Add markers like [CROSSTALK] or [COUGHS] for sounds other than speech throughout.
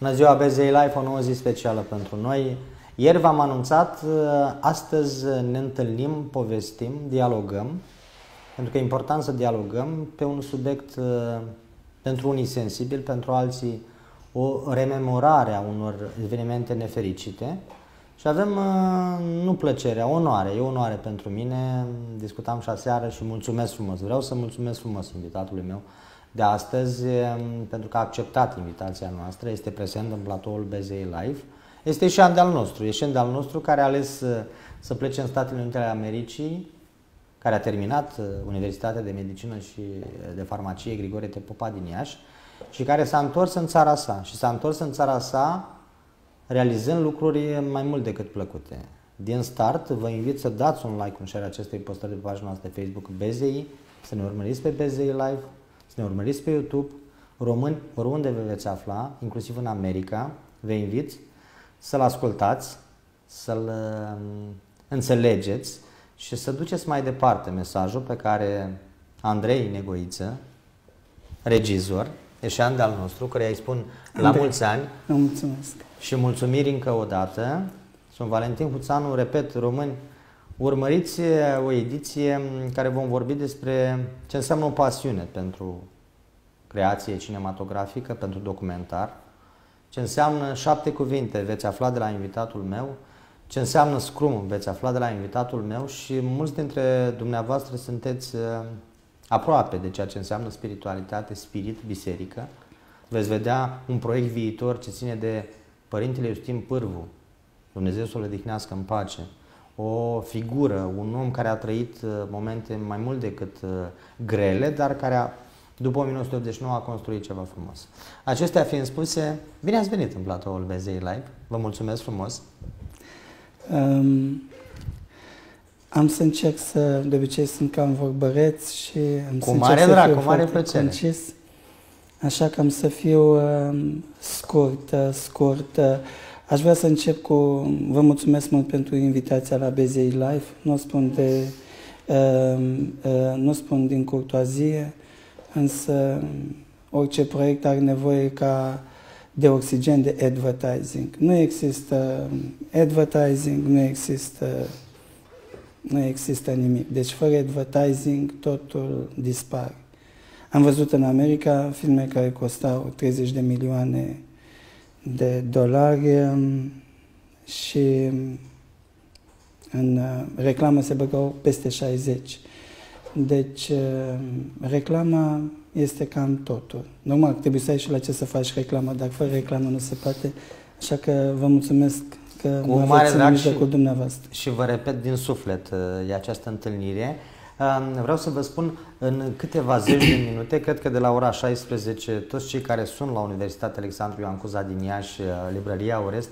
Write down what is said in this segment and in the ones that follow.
Bună ziua, BZI Life, o nouă zi specială pentru noi. Ieri v-am anunțat, astăzi ne întâlnim, povestim, dialogăm, pentru că e important să dialogăm pe un subiect pentru unii sensibil, pentru alții o rememorare a unor evenimente nefericite. Și avem nu plăcerea, onoare, e onoare pentru mine, discutam și șaseară și mulțumesc frumos, vreau să mulțumesc frumos invitatului meu, de astăzi, pentru că a acceptat invitația noastră, este prezent în platoul BZI Live. Este și de al nostru, e și de al nostru care a ales să plece în Statele Unite ale Americii, care a terminat uh, Universitatea de Medicină și de Farmacie Grigore Tepopa din Iași și care s-a întors în țara sa. Și s-a întors în țara sa realizând lucruri mai mult decât plăcute. Din start, vă invit să dați un like, un share acestei postări de pagina noastră de Facebook BZI, să ne urmăriți pe BZI Live, ne urmăriți pe YouTube, români, oriunde vă veți afla, inclusiv în America, vă invit să-l ascultați, să-l um, înțelegeți și să duceți mai departe mesajul pe care Andrei Negoiță, regizor, eșean de al nostru, care îi spun la Andrei, mulți ani. Mulțumesc. Și mulțumiri încă o dată. Sunt Valentin Huțanu, repet, români, urmăriți o ediție în care vom vorbi despre ce înseamnă o pasiune pentru creație cinematografică, pentru documentar, ce înseamnă șapte cuvinte, veți afla de la invitatul meu, ce înseamnă Scrum, veți afla de la invitatul meu și mulți dintre dumneavoastră sunteți uh, aproape de ceea ce înseamnă spiritualitate, spirit, biserică. Veți vedea un proiect viitor ce ține de Părintele Iustin Pârvu, Dumnezeu să-l odihnească în pace, o figură, un om care a trăit uh, momente mai mult decât uh, grele, dar care a, după 1989 a construit ceva frumos. Acestea fiind spuse, bine ați venit în platoul Bezei Live. Vă mulțumesc frumos. Um, am să încerc să, de obicei sunt cam vorbăreț și am cu să mare încerc drag, să cu mare plăcere. Concis, așa că am să fiu um, scurt, scurt. Aș vrea să încep cu, vă mulțumesc mult pentru invitația la BZI Live, nu o spun, de, uh, uh, nu spun din curtoazie, însă orice proiect are nevoie ca de oxigen de advertising. Nu există advertising, nu există, nu există nimic. Deci fără advertising totul dispare. Am văzut în America filme care costau 30 de milioane de dolari um, și um, în uh, reclamă se băgau peste 60. Deci uh, reclama este cam totul. Normal, trebuie să ai și la ce să faci reclamă, dar fără reclamă nu se poate. Așa că vă mulțumesc că cu mă mare drag și, cu dumneavoastră. Și vă repet din suflet uh, e această întâlnire. Vreau să vă spun în câteva zeci de minute, cred că de la ora 16, toți cei care sunt la Universitatea Alexandru Ioan Cuza din Iași, uh, Librăria Orest,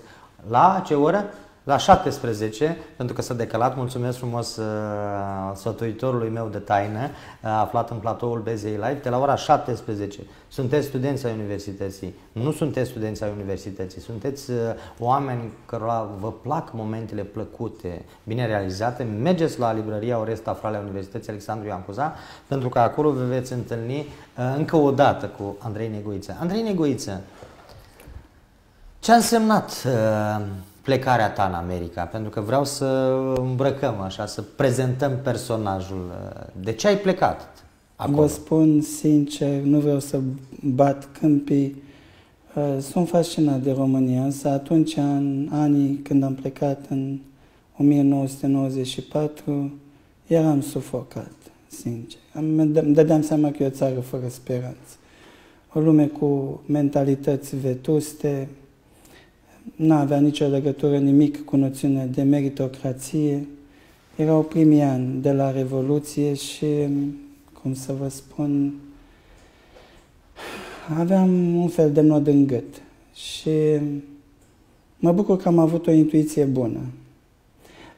la ce oră? La 17, pentru că s-a decalat, mulțumesc frumos uh, sfătuitorului meu de taină, uh, aflat în platoul BZI Live, de la ora 17. Sunteți studenți ai universității, nu sunteți studenți ai universității, sunteți uh, oameni cărora vă plac momentele plăcute, bine realizate, mergeți la librăria Oresta Frale a Universității Alexandru Ioan Cuza, pentru că acolo vă veți întâlni uh, încă o dată cu Andrei Negoiță. Andrei Negoiță, ce a însemnat uh, plecarea ta în America, pentru că vreau să îmbrăcăm așa, să prezentăm personajul. De ce ai plecat acolo? Vă spun sincer, nu vreau să bat câmpii. Uh, sunt fascinat de România, însă atunci, în anii când am plecat în 1994, eram sufocat, sincer. Îmi dădeam seama că e o țară fără speranță. O lume cu mentalități vetuste, nu avea nicio legătură nimic cu noțiunea de meritocrație. Erau primii ani de la Revoluție și, cum să vă spun, aveam un fel de nod în gât. Și mă bucur că am avut o intuiție bună.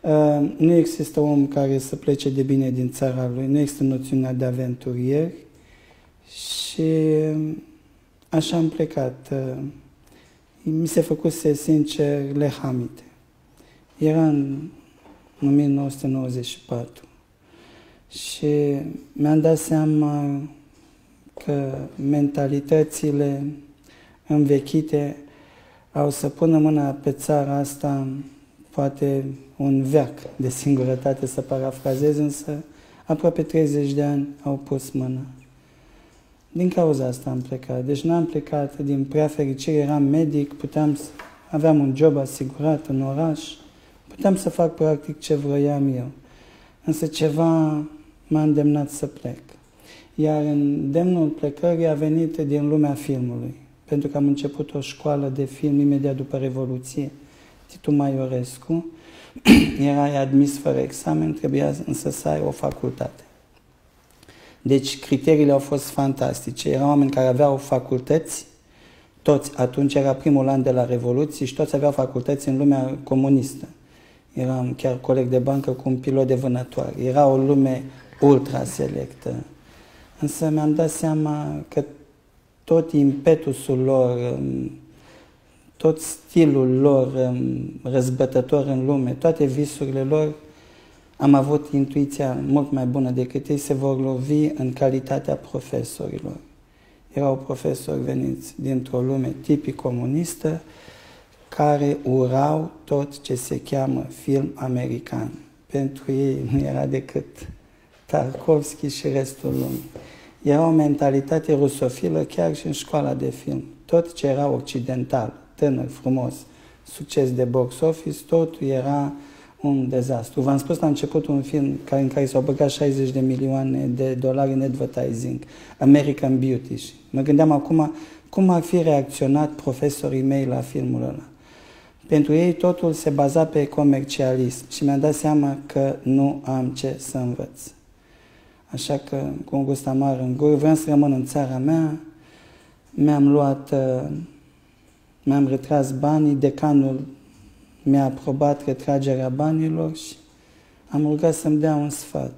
Uh, nu există om care să plece de bine din țara lui, nu există noțiunea de aventurieri și așa am plecat. Uh, mi se făcuse sincer lehamite. Era în 1994 și mi-am dat seama că mentalitățile învechite au să pună mâna pe țara asta, poate un veac de singurătate să parafrazez, însă aproape 30 de ani au pus mână. Din cauza asta am plecat. Deci n-am plecat din prea fericire, eram medic, puteam să aveam un job asigurat în oraș, puteam să fac practic ce vroiam eu. Însă ceva m-a îndemnat să plec. Iar în demnul plecării a venit din lumea filmului, pentru că am început o școală de film imediat după Revoluție, Titu Maiorescu, [CLEARS THROAT] erai admis fără examen, trebuia însă să ai o facultate. Deci criteriile au fost fantastice. Erau oameni care aveau facultăți, toți, atunci era primul an de la Revoluție și toți aveau facultăți în lumea comunistă. Eram chiar coleg de bancă cu un pilot de vânătoare. Era o lume ultra selectă. Însă mi-am dat seama că tot impetusul lor, tot stilul lor răzbătător în lume, toate visurile lor, am avut intuiția mult mai bună decât ei, se vor lovi în calitatea profesorilor. Erau profesori veniți dintr-o lume tipic comunistă, care urau tot ce se cheamă film american. Pentru ei nu era decât Tarkovski și restul lumii. Era o mentalitate rusofilă chiar și în școala de film. Tot ce era occidental, tânăr, frumos, succes de box office, totul era un dezastru. V-am spus la început un film care, în care s-au băgat 60 de milioane de dolari în advertising, American Beauty. Și mă gândeam acum cum ar fi reacționat profesorii mei la filmul ăla. Pentru ei totul se baza pe comercialism și mi-am dat seama că nu am ce să învăț. Așa că, cu un gust amar în gură, vreau să rămân în țara mea, mi-am luat, uh, mi-am retras banii, decanul mi-a aprobat retragerea banilor și am rugat să-mi dea un sfat.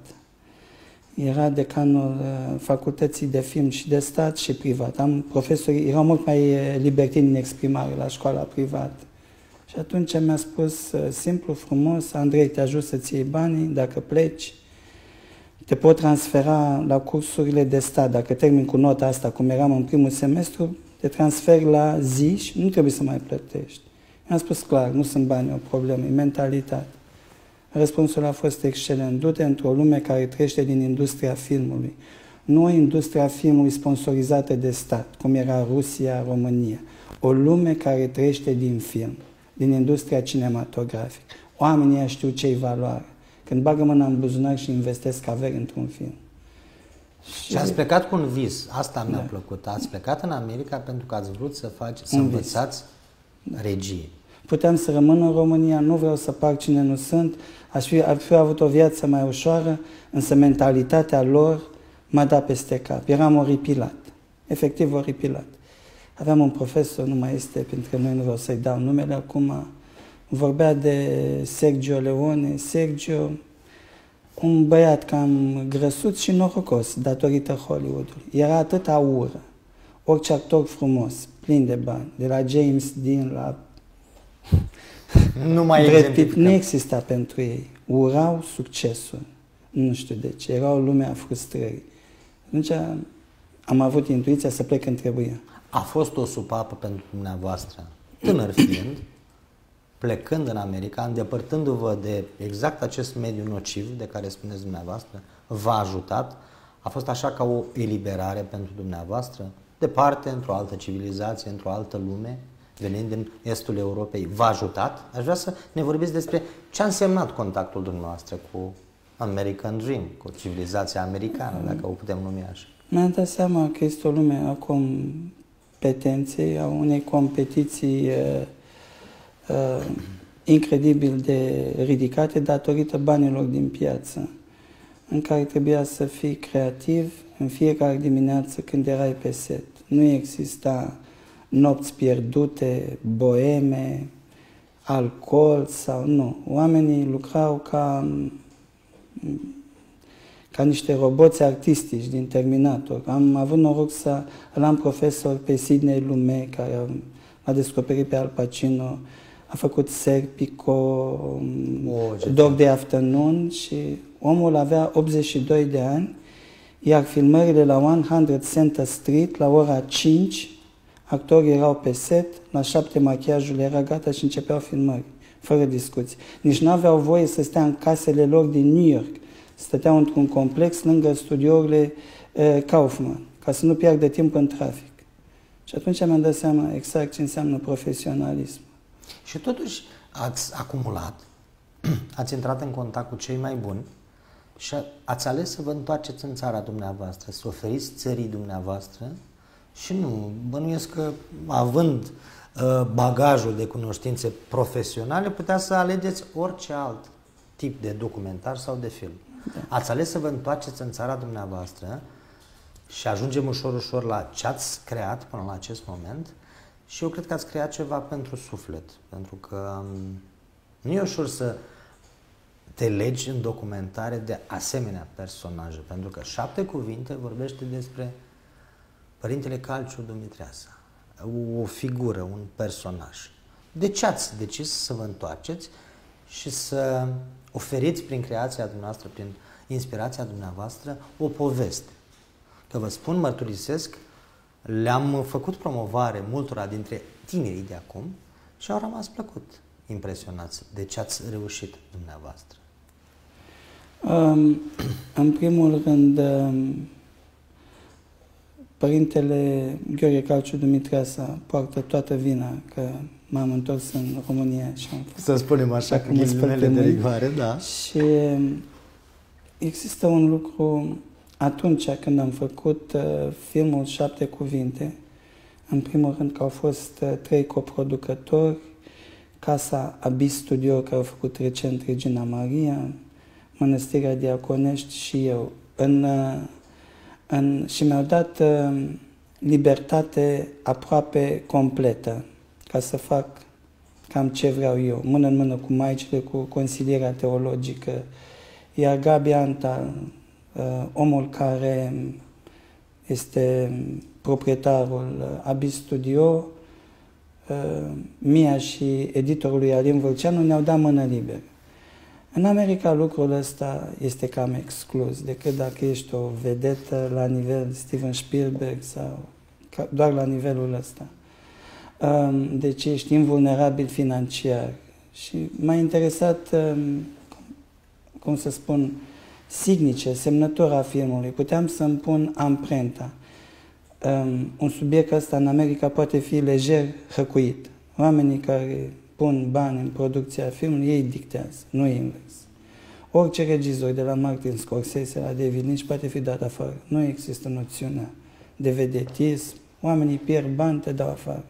Era decanul uh, facultății de film și de stat și privat. Am profesori, erau mult mai uh, libertini în exprimare la școala privată. Și atunci mi-a spus uh, simplu, frumos, Andrei, te ajut să-ți iei banii, dacă pleci, te pot transfera la cursurile de stat. Dacă termin cu nota asta, cum eram în primul semestru, te transfer la zi și nu trebuie să mai plătești. Mi-am spus clar, nu sunt bani o problemă, e mentalitate. Răspunsul a fost excelent. Du-te într-o lume care trăiește din industria filmului. Nu o industria filmului sponsorizată de stat, cum era Rusia, România. O lume care trăiește din film, din industria cinematografică. Oamenii știu ce-i valoare. Când bagă mâna în buzunar și investesc averi într-un film. Și, și ați plecat cu un vis. Asta mi-a da. plăcut. Ați plecat în America pentru că ați vrut să faci, să un învățați vis. regie puteam să rămân în România, nu vreau să par cine nu sunt, aș fi, ar fi avut o viață mai ușoară, însă mentalitatea lor m-a dat peste cap. Eram oripilat, efectiv oripilat. Aveam un profesor, nu mai este pentru noi, nu vreau să-i dau numele acum, vorbea de Sergio Leone. Sergio, un băiat cam grăsut și norocos, datorită Hollywoodului. Era atâta ură. Orice actor frumos, plin de bani, de la James Dean la [LAUGHS] nu mai Brad Pitt nu exista pentru ei. Urau succesul. Nu știu de ce. Era o lume a frustrării. Atunci am avut intuiția să plec când trebuie. A fost o supapă pentru dumneavoastră, tânăr fiind, plecând în America, îndepărtându-vă de exact acest mediu nociv de care spuneți dumneavoastră, v-a ajutat? A fost așa ca o eliberare pentru dumneavoastră? Departe, într-o altă civilizație, într-o altă lume? Venind din estul Europei, v-a ajutat? Aș vrea să ne vorbiți despre ce a însemnat contactul dumneavoastră cu American Dream, cu civilizația americană, dacă o putem numi așa. Mi-am dat seama că este o lume a competenței, a unei competiții uh, uh, incredibil de ridicate datorită banilor din piață, în care trebuia să fii creativ în fiecare dimineață când erai pe set. Nu exista nopți pierdute, boeme, alcool sau nu. Oamenii lucrau ca, ca niște roboți artistici din Terminator. Am avut noroc să îl am profesor pe Sidney Lumet, care a descoperit pe Al Pacino, a făcut Serpico, oh, Dog de Afternoon și omul avea 82 de ani, iar filmările la 100 Center Street, la ora 5, Actorii erau pe set, la șapte machiajul era gata și începeau filmări, fără discuții. Nici nu aveau voie să stea în casele lor din New York. Stăteau într-un complex lângă studiourile uh, Kaufman, ca să nu piardă timp în trafic. Și atunci mi-am dat seama exact ce înseamnă profesionalism. Și totuși ați acumulat, [CLEARS THROAT] ați intrat în contact cu cei mai buni și ați ales să vă întoarceți în țara dumneavoastră, să oferiți țării dumneavoastră și nu, bănuiesc că având uh, bagajul de cunoștințe profesionale, puteți să alegeți orice alt tip de documentar sau de film. Da. Ați ales să vă întoarceți în țara dumneavoastră și ajungem ușor, ușor la ce ați creat până la acest moment și eu cred că ați creat ceva pentru suflet, pentru că um, nu e ușor să te legi în documentare de asemenea personaje, pentru că șapte cuvinte vorbește despre Părintele Calciu Dumitreasa, o figură, un personaj. De ce ați decis să vă întoarceți și să oferiți prin creația dumneavoastră, prin inspirația dumneavoastră, o poveste? Că vă spun, mărturisesc, le-am făcut promovare multora dintre tinerii de acum și au rămas plăcut impresionați de ce ați reușit dumneavoastră. Um, în primul rând, um, Părintele Gheorghe Calciu Dumitreasa poartă toată vina că m-am întors în România și am Să spunem așa, cu ghilimele de rigoare, da. Și um, există un lucru atunci când am făcut uh, filmul Șapte Cuvinte, în primul rând că au fost uh, trei coproducători, Casa Abis Studio, care au făcut recent Regina Maria, Mănăstirea Diaconești și eu. În, uh, în, și mi-au dat uh, libertate aproape completă ca să fac cam ce vreau eu, mână în mână cu maicile, cu consilierea teologică. Iar Gabi Anta, uh, omul care este proprietarul uh, Abis Studio, uh, Mia și editorului Alin Vâlceanu ne-au dat mână liberă. În America lucrul ăsta este cam exclus, decât dacă ești o vedetă la nivel Steven Spielberg sau doar la nivelul ăsta. Um, deci ești invulnerabil financiar. Și m-a interesat, um, cum să spun, signice, semnătura filmului. Puteam să-mi pun amprenta. Um, un subiect ăsta în America poate fi lejer hăcuit. Oamenii care pun bani în producția filmului, ei dictează, nu invers. Orice regizor, de la Martin Scorsese la David Lynch, poate fi dat afară. Nu există noțiunea de vedetism, oamenii pierd bani, te dau afară.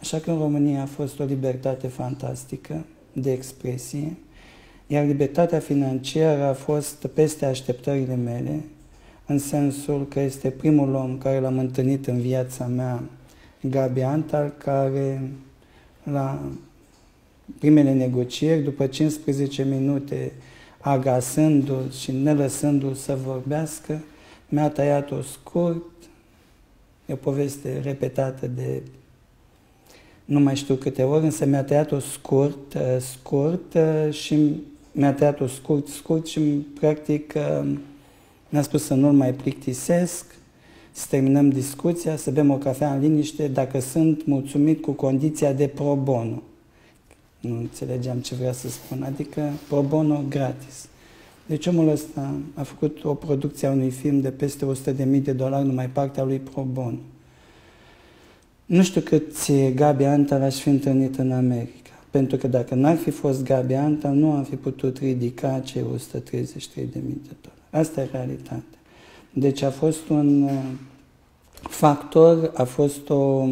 Așa că în România a fost o libertate fantastică de expresie, iar libertatea financiară a fost peste așteptările mele, în sensul că este primul om care l-am întâlnit în viața mea, Gabi Antal, care la primele negocieri, după 15 minute agasându-l și nelăsându-l să vorbească, mi-a tăiat-o scurt, e o poveste repetată de nu mai știu câte ori, însă mi-a tăiat-o scurt, uh, scurt uh, și mi-a tăiat-o scurt, scurt și practic uh, mi-a spus să nu-l mai plictisesc, să terminăm discuția, să bem o cafea în liniște, dacă sunt mulțumit cu condiția de pro bono nu înțelegeam ce vrea să spun, adică pro bono gratis. Deci omul ăsta a făcut o producție a unui film de peste 100.000 de dolari, numai partea lui pro bono. Nu știu câți Gabi Antal aș fi întâlnit în America, pentru că dacă n-ar fi fost Gabi Antal, nu am fi putut ridica cei 133.000 de dolari. Asta e realitatea. Deci a fost un uh, factor, a fost o,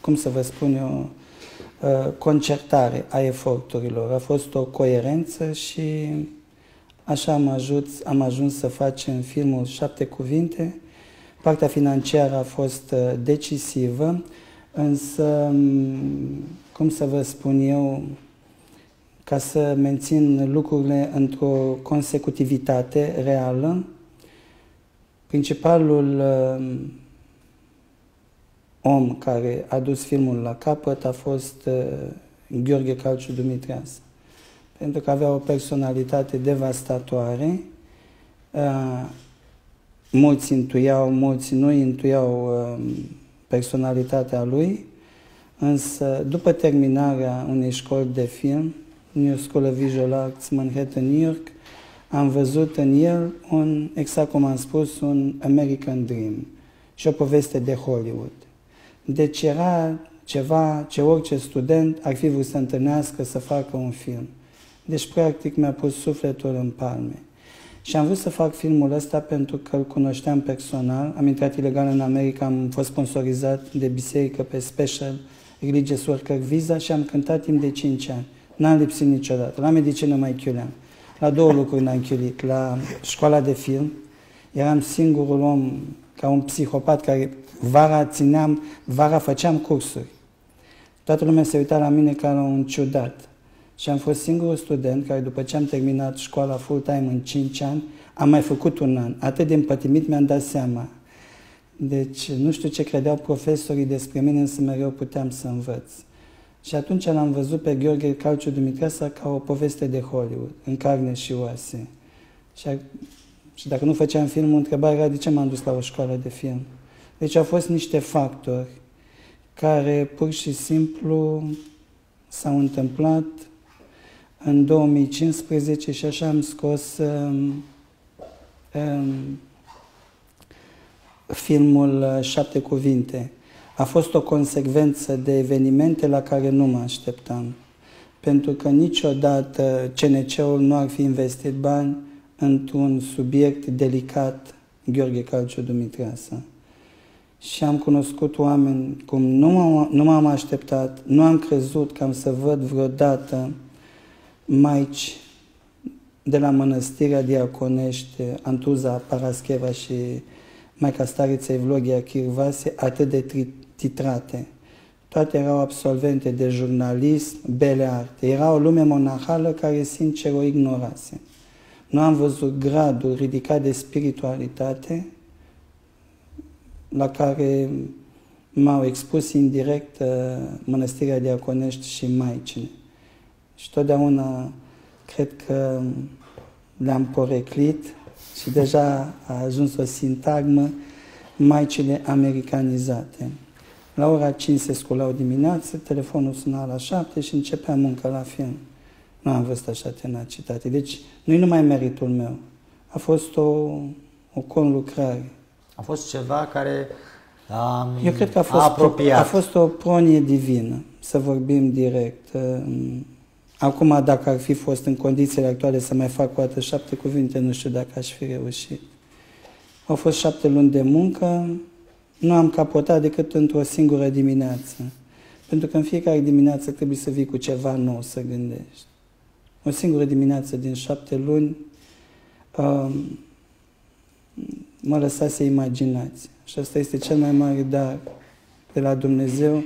cum să vă spun eu, Uh, concertare a eforturilor, a fost o coerență și așa am ajuns, am ajuns să facem filmul Șapte Cuvinte. Partea financiară a fost uh, decisivă, însă, um, cum să vă spun eu, ca să mențin lucrurile într-o consecutivitate reală, principalul uh, om care a dus filmul la capăt a fost uh, Gheorghe Calciu Dumitreas. Pentru că avea o personalitate devastatoare, uh, mulți intuiau, mulți nu intuiau uh, personalitatea lui, însă după terminarea unei școli de film, New School of Visual Arts, Manhattan, New York, am văzut în el un, exact cum am spus, un American Dream și o poveste de Hollywood. Deci era ceva ce orice student ar fi vrut să întâlnească, să facă un film. Deci, practic, mi-a pus sufletul în palme. Și am vrut să fac filmul ăsta pentru că îl cunoșteam personal. Am intrat ilegal în America, am fost sponsorizat de biserică pe Special Religious Worker Visa și am cântat timp de 5 ani. N-am lipsit niciodată. La medicină mai chiuleam. La două lucruri n-am chiulit. La școala de film, eram singurul om ca un psihopat care vara țineam, vara făceam cursuri. Toată lumea se uita la mine ca la un ciudat. Și am fost singurul student care după ce am terminat școala full-time în 5 ani, am mai făcut un an. Atât de împătimit mi-am dat seama. Deci nu știu ce credeau profesorii despre mine, însă mereu puteam să învăț. Și atunci l-am văzut pe Gheorghe Calciu Dumitreasa ca o poveste de Hollywood, în carne și oase. Și, a, și dacă nu făceam filmul, întrebarea era de ce m-am dus la o școală de film. Deci au fost niște factori care pur și simplu s-au întâmplat în 2015 și așa am scos um, um, filmul uh, Șapte Cuvinte. A fost o consecvență de evenimente la care nu mă așteptam. Pentru că niciodată CNC-ul nu ar fi investit bani într-un subiect delicat, Gheorghe Calciu Dumitreasa. Și am cunoscut oameni cum nu m-am, nu m-am așteptat, nu am crezut că am să văd vreodată maici de la mănăstirea diaconești Antuza Parascheva și Maica Starița Evlogia Chirvase atât de titrate. Toate erau absolvente de jurnalism, bele arte. Era o lume monahală care sincer o ignorase. Nu am văzut gradul ridicat de spiritualitate la care m-au expus indirect uh, Mănăstirea Diaconești și Maicile. Și totdeauna cred că le-am poreclit și deja a ajuns o sintagmă maicile americanizate. La ora 5 se sculau dimineață, telefonul suna la 7 și începea munca la film. Nu am văzut așa tenacitate. Deci nu-i numai meritul meu. A fost o, o conlucrare. A fost ceva care a, Eu cred că a fost, a apropiat. a fost o pronie divină, să vorbim direct. Acum, dacă ar fi fost în condițiile actuale să mai fac o dată șapte cuvinte, nu știu dacă aș fi reușit. Au fost șapte luni de muncă, nu am capotat decât într-o singură dimineață. Pentru că în fiecare dimineață trebuie să vii cu ceva nou să gândești. O singură dimineață din șapte luni um, mă lăsa să imaginați. Și asta este cel mai mare dar de la Dumnezeu,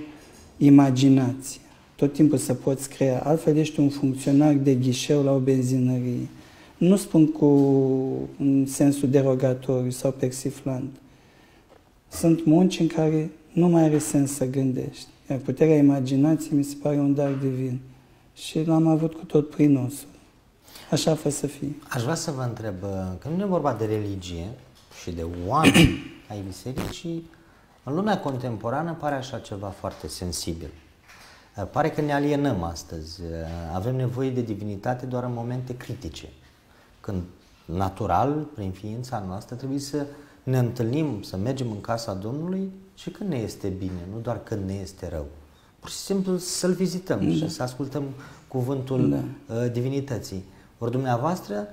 imaginație tot timpul să poți crea. Altfel ești un funcționar de ghișeu la o benzinărie. Nu spun cu în sensul derogatoriu sau persiflant. Sunt munci în care nu mai are sens să gândești. Iar puterea imaginației mi se pare un dar divin. Și l-am avut cu tot prin osul. Așa a fost să fie. Aș vrea să vă întreb, că nu e vorba de religie și de oameni [COUGHS] ai bisericii, în lumea contemporană pare așa ceva foarte sensibil. Eh, pare că ne alienăm astăzi. Eh, avem nevoie de divinitate doar în momente critice. Când natural, prin ființa noastră, trebuie să ne întâlnim, să mergem în casa Domnului și când ne este bine, nu doar când ne este rău. Pur și simplu să-L vizităm da. și să ascultăm cuvântul da. Eh, divinității. Ori dumneavoastră,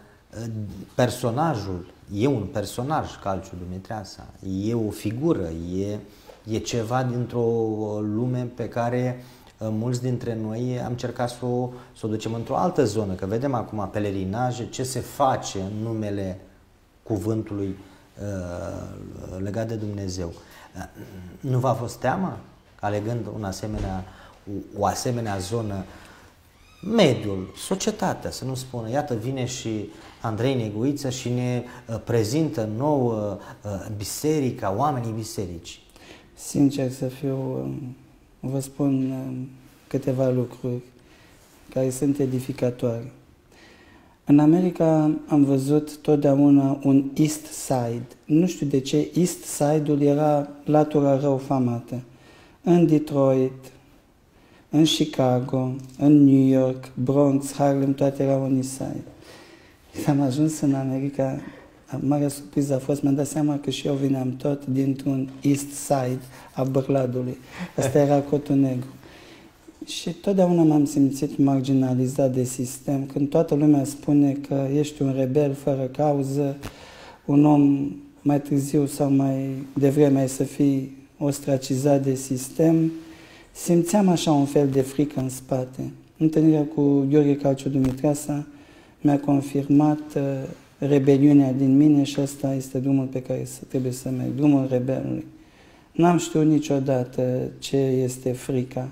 personajul, e un personaj, Calciu Dumitreasa, e o figură, e, e ceva dintr-o lume pe care mulți dintre noi am încercat să o, să o ducem într-o altă zonă, că vedem acum pelerinaje, ce se face în numele cuvântului uh, legat de Dumnezeu. Uh, nu v-a fost teamă, alegând un asemenea, o asemenea zonă, mediul, societatea, să nu spună, iată vine și Andrei Neguiță și ne uh, prezintă nou uh, biserica, oamenii biserici. Sincer să fiu, um, vă spun câteva lucruri care sunt edificatoare. În America am văzut totdeauna un East Side. Nu știu de ce East Side-ul era latura rău famată. În Detroit, în Chicago, în New York, Bronx, Harlem, toate erau în East Side. Am ajuns în America, marea surpriză a fost, mi-am dat seama că și eu vineam tot dintr-un East Side a Bărladului. Asta era cotul negru. Și totdeauna m-am simțit marginalizat de sistem. Când toată lumea spune că ești un rebel fără cauză, un om mai târziu sau mai devreme ai să fii ostracizat de sistem, simțeam așa un fel de frică în spate. Întâlnirea cu Gheorghe Calciu Dumitreasa mi-a confirmat uh, rebeliunea din mine și ăsta este drumul pe care trebuie să merg, drumul rebelului. N-am știut niciodată ce este frica.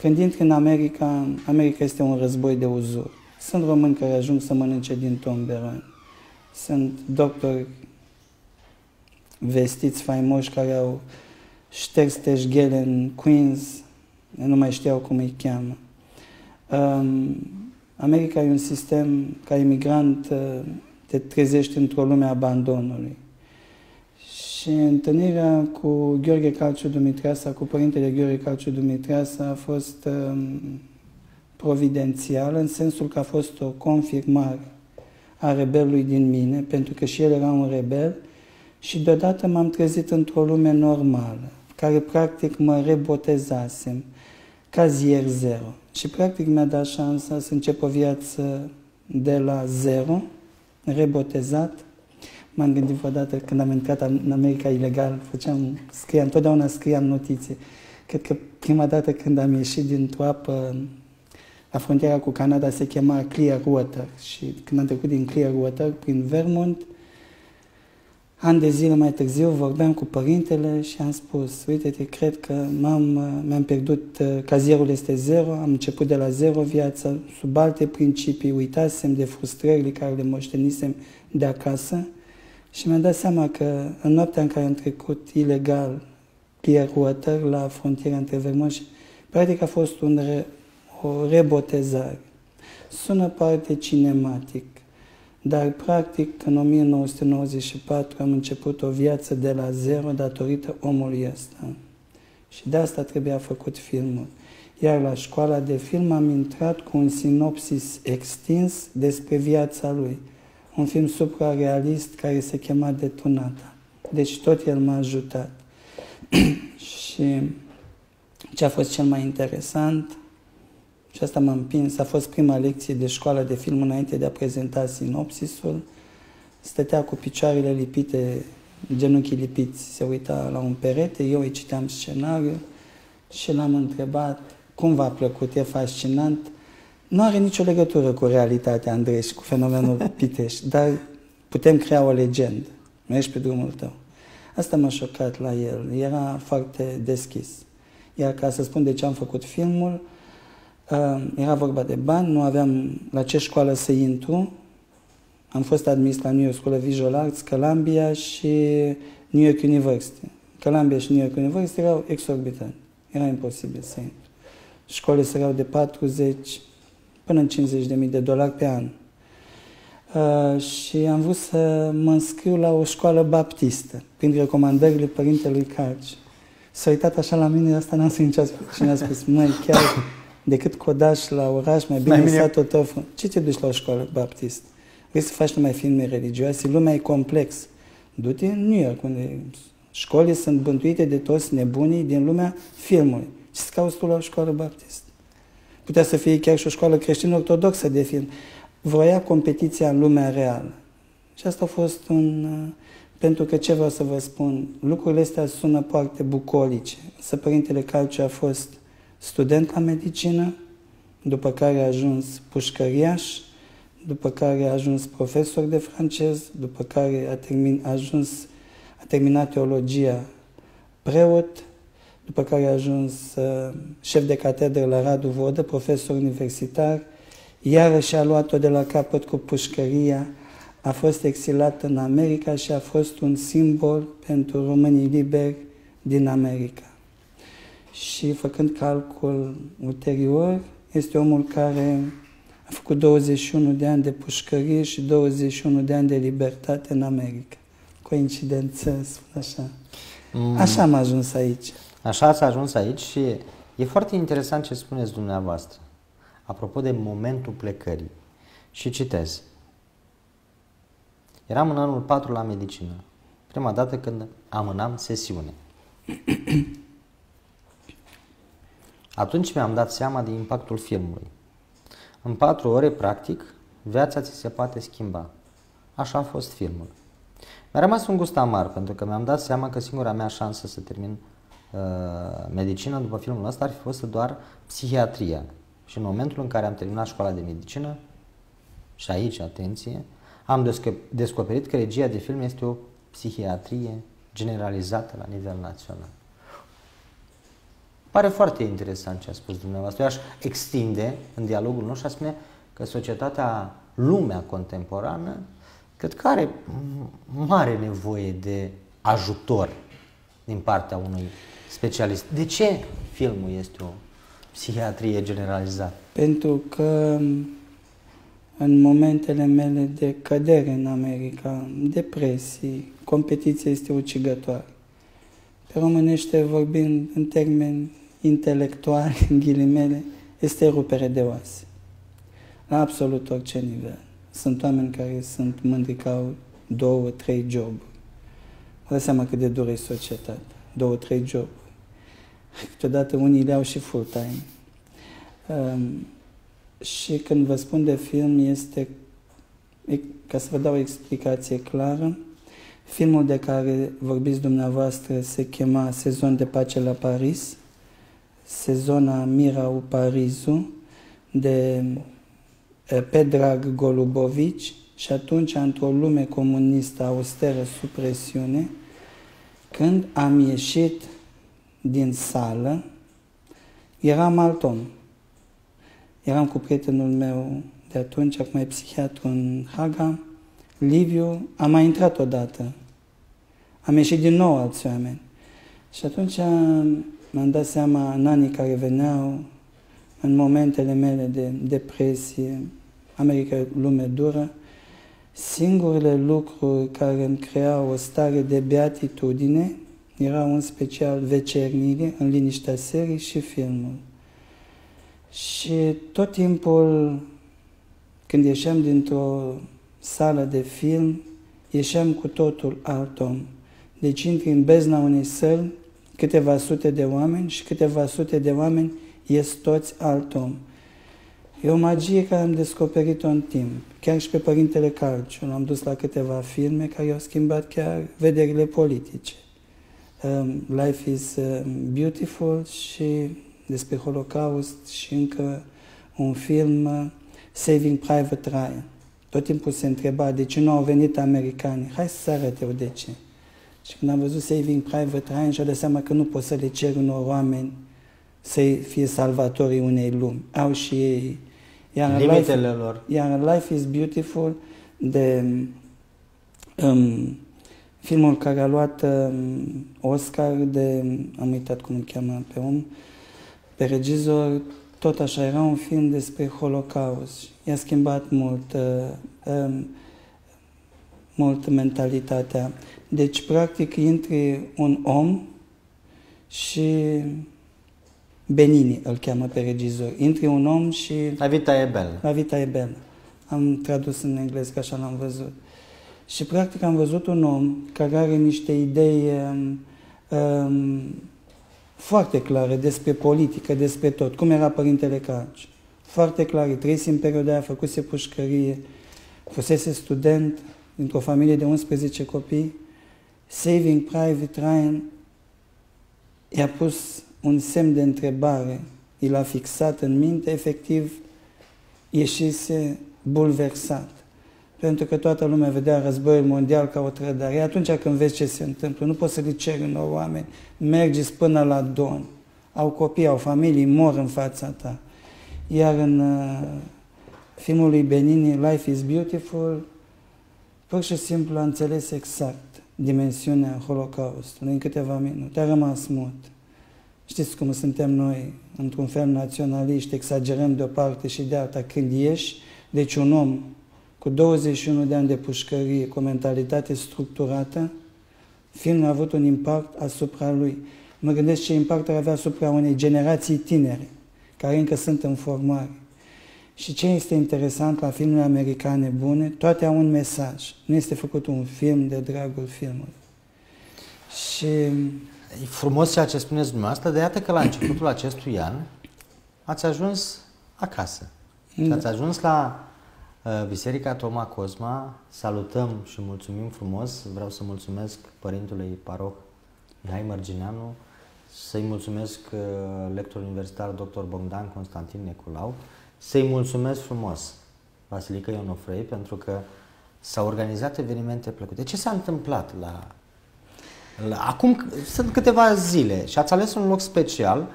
Când intri în America, America este un război de uzur. Sunt români care ajung să mănânce din tomberon. Sunt doctori vestiți faimoși care au șters teșghele în Queens, nu mai știau cum îi cheamă. Um, America e un sistem, ca imigrant, uh, te trezești într-o lume a abandonului. Și întâlnirea cu Gheorghe Calciu Dumitreasa, cu părintele Gheorghe Calciu Dumitreasa, a fost um, providențială, în sensul că a fost o confirmare a rebelului din mine, pentru că și el era un rebel, și deodată m-am trezit într-o lume normală, care practic mă rebotezasem, ca zier zero. Și practic mi-a dat șansa să încep o viață de la zero, rebotezat, M-am gândit vreodată când am intrat în America ilegal, făceam, scriam, întotdeauna scriam notițe. Cred că prima dată când am ieșit dintr-o apă la frontiera cu Canada se chema Clear Water și când am trecut din Clear Water prin Vermont, ani de zile mai târziu vorbeam cu părintele și am spus, uite-te, cred că m-am, mi-am pierdut, cazierul este zero, am început de la zero viața, sub alte principii, uitasem de frustrările care le moștenisem de acasă și mi-am dat seama că în noaptea în care am trecut ilegal Clearwater la frontiera între Vermont și practic a fost un re, o rebotezare. Sună parte cinematic, dar practic în 1994 am început o viață de la zero datorită omului ăsta. Și de asta trebuia făcut filmul. Iar la școala de film am intrat cu un sinopsis extins despre viața lui un film suprarealist care se chema Detunata. Deci tot el m-a ajutat. [CLEARS THROAT] și ce a fost cel mai interesant, și asta m-a împins, a fost prima lecție de școală de film înainte de a prezenta sinopsisul. Stătea cu picioarele lipite, genunchii lipiți, se uita la un perete, eu îi citeam scenariul și l-am întrebat cum v-a plăcut, e fascinant nu are nicio legătură cu realitatea, Andrei, și cu fenomenul [LAUGHS] Piteș, dar putem crea o legendă. Nu ești pe drumul tău. Asta m-a șocat la el. Era foarte deschis. Iar ca să spun de ce am făcut filmul, uh, era vorba de bani, nu aveam la ce școală să intru. Am fost admis la New York School of Visual Arts, Columbia și New York University. Columbia și New York University erau exorbitanti. Era imposibil să intru. Școlile erau de 40, până în 50.000 de dolari pe an. Uh, și am vrut să mă înscriu la o școală baptistă, prin recomandările părintelui Carci. S-a uitat așa la mine, asta n-am să nici și mi-a spus, măi, chiar decât codaș la oraș, mai bine, mai bine. satul tău. Ce te duci la o școală baptistă? Vrei să faci numai filme religioase? Lumea e complex. Du-te în New York, unde școlile sunt bântuite de toți nebunii din lumea filmului. Ce să cauți tu la o școală baptistă? putea să fie chiar și o școală creștin-ortodoxă de film. Voia competiția în lumea reală. Și asta a fost un... Uh, pentru că ce vreau să vă spun, lucrurile astea sună foarte bucolice. Să Părintele Calciu a fost student la medicină, după care a ajuns pușcăriaș, după care a ajuns profesor de francez, după care a, termin, a ajuns, a terminat teologia preot, după care a ajuns uh, șef de catedră la Radu Vodă, profesor universitar, iarăși a luat-o de la capăt cu pușcăria, a fost exilat în America și a fost un simbol pentru românii liberi din America. Și făcând calcul ulterior, este omul care a făcut 21 de ani de pușcărie și 21 de ani de libertate în America. Coincidență, spun așa. Mm. Așa am ajuns aici. Așa ați ajuns aici și e foarte interesant ce spuneți dumneavoastră. Apropo de momentul plecării. Și citez. Eram în anul 4 la medicină. Prima dată când amânam sesiune. [CLEARS THROAT] Atunci mi-am dat seama de impactul filmului. În patru ore, practic, viața ți se poate schimba. Așa a fost filmul. Mi-a rămas un gust amar, pentru că mi-am dat seama că singura mea șansă să termin uh, medicină după filmul ăsta ar fi fost doar psihiatria. Și în momentul în care am terminat școala de medicină, și aici, atenție, am descoperit că regia de film este o psihiatrie generalizată la nivel național. Pare foarte interesant ce a spus dumneavoastră. Eu aș extinde în dialogul nostru și aș spune că societatea, lumea contemporană, cred că are mare nevoie de ajutor din partea unui specialist. De ce filmul este o psihiatrie generalizată? Pentru că în momentele mele de cădere în America, depresii, competiția este ucigătoare. Pe românește vorbind în termeni intelectuali, în ghilimele, este rupere de oase. La absolut orice nivel. Sunt oameni care sunt mândri că au două, trei joburi. Vă dați seama cât de dură e societatea. Două, trei joburi. Câteodată unii le au și full-time. Um, și când vă spun de film este, ca să vă dau o explicație clară, filmul de care vorbiți dumneavoastră se chema Sezon de pace la Paris, sezona Mirau Parizu, de Pedrag Golubovici și atunci, într-o lume comunistă austeră sub presiune, când am ieșit din sală, eram alt om. Eram cu prietenul meu de atunci, acum e psihiatru în Haga, Liviu, am mai intrat odată. Am ieșit din nou alți oameni. Și atunci mi-am dat seama în anii care veneau, în momentele mele de depresie, America e lume dură, singurele lucruri care îmi creau o stare de beatitudine erau în special vecernile, în liniștea serii și filmul. Și tot timpul când ieșeam dintr-o sală de film, ieșeam cu totul alt om. Deci intri în bezna unei săli, câteva sute de oameni și câteva sute de oameni ies toți alt om. E o magie care am descoperit-o în timp. Chiar și pe Părintele Carciu l-am dus la câteva filme care i-au schimbat chiar vederile politice. Um, Life is um, Beautiful și despre Holocaust și încă un film, uh, Saving Private Ryan. Tot timpul se întreba de ce nu au venit americani. Hai să arăt eu de ce. Și când am văzut Saving Private Ryan și-a dat seama că nu pot să le cer unor oameni să fie salvatorii unei lumi. Au și ei. Iar Limitele life, lor. Iar Life is Beautiful de um, filmul care a luat um, Oscar de, am uitat cum îl cheamă pe om, pe regizor, tot așa, era un film despre Holocaust. I-a schimbat mult, uh, um, mult mentalitatea. Deci, practic, intri un om și Benini îl cheamă pe regizor. Intri un om și... La vita e bella. La vita e bella. Am tradus în engleză, că așa l-am văzut. Și practic am văzut un om care are niște idei um, um, foarte clare despre politică, despre tot, cum era Părintele Carci. Foarte clare, trăise în perioada aia, făcuse pușcărie, fusese student dintr-o familie de 11 copii, Saving Private Ryan i-a pus un semn de întrebare, i l-a fixat în minte, efectiv ieșise bulversat. Pentru că toată lumea vedea războiul mondial ca o trădare. Atunci când vezi ce se întâmplă, nu poți să le ceri unor oameni, mergeți până la Don. Au copii, au familii, mor în fața ta. Iar în uh, filmul lui Benini, Life is Beautiful, pur și simplu a înțeles exact dimensiunea Holocaustului în câteva minute. A rămas mut. Știți cum suntem noi, într-un fel naționaliști, exagerăm de o parte și de alta. Când ieși, deci un om cu 21 de ani de pușcărie, cu o mentalitate structurată, filmul a avut un impact asupra lui. Mă gândesc ce impact ar avea asupra unei generații tinere, care încă sunt în formare. Și ce este interesant la filmele americane bune, toate au un mesaj. Nu este făcut un film de dragul filmului. Și... E frumos ceea ce spuneți dumneavoastră, de iată că la începutul [CLEARS THROAT] acestui an ați ajuns acasă. Da. ați ajuns la uh, Biserica Toma Cosma. Salutăm și mulțumim frumos. Vreau să mulțumesc Părintului Paroh Mihai Mărgineanu, să-i mulțumesc uh, lectorul universitar dr. Bogdan Constantin Neculau, să-i mulțumesc frumos Vasilică Ionofrei pentru că s-au organizat evenimente plăcute. Ce s-a întâmplat la, la... Acum sunt câteva zile și ați ales un loc special.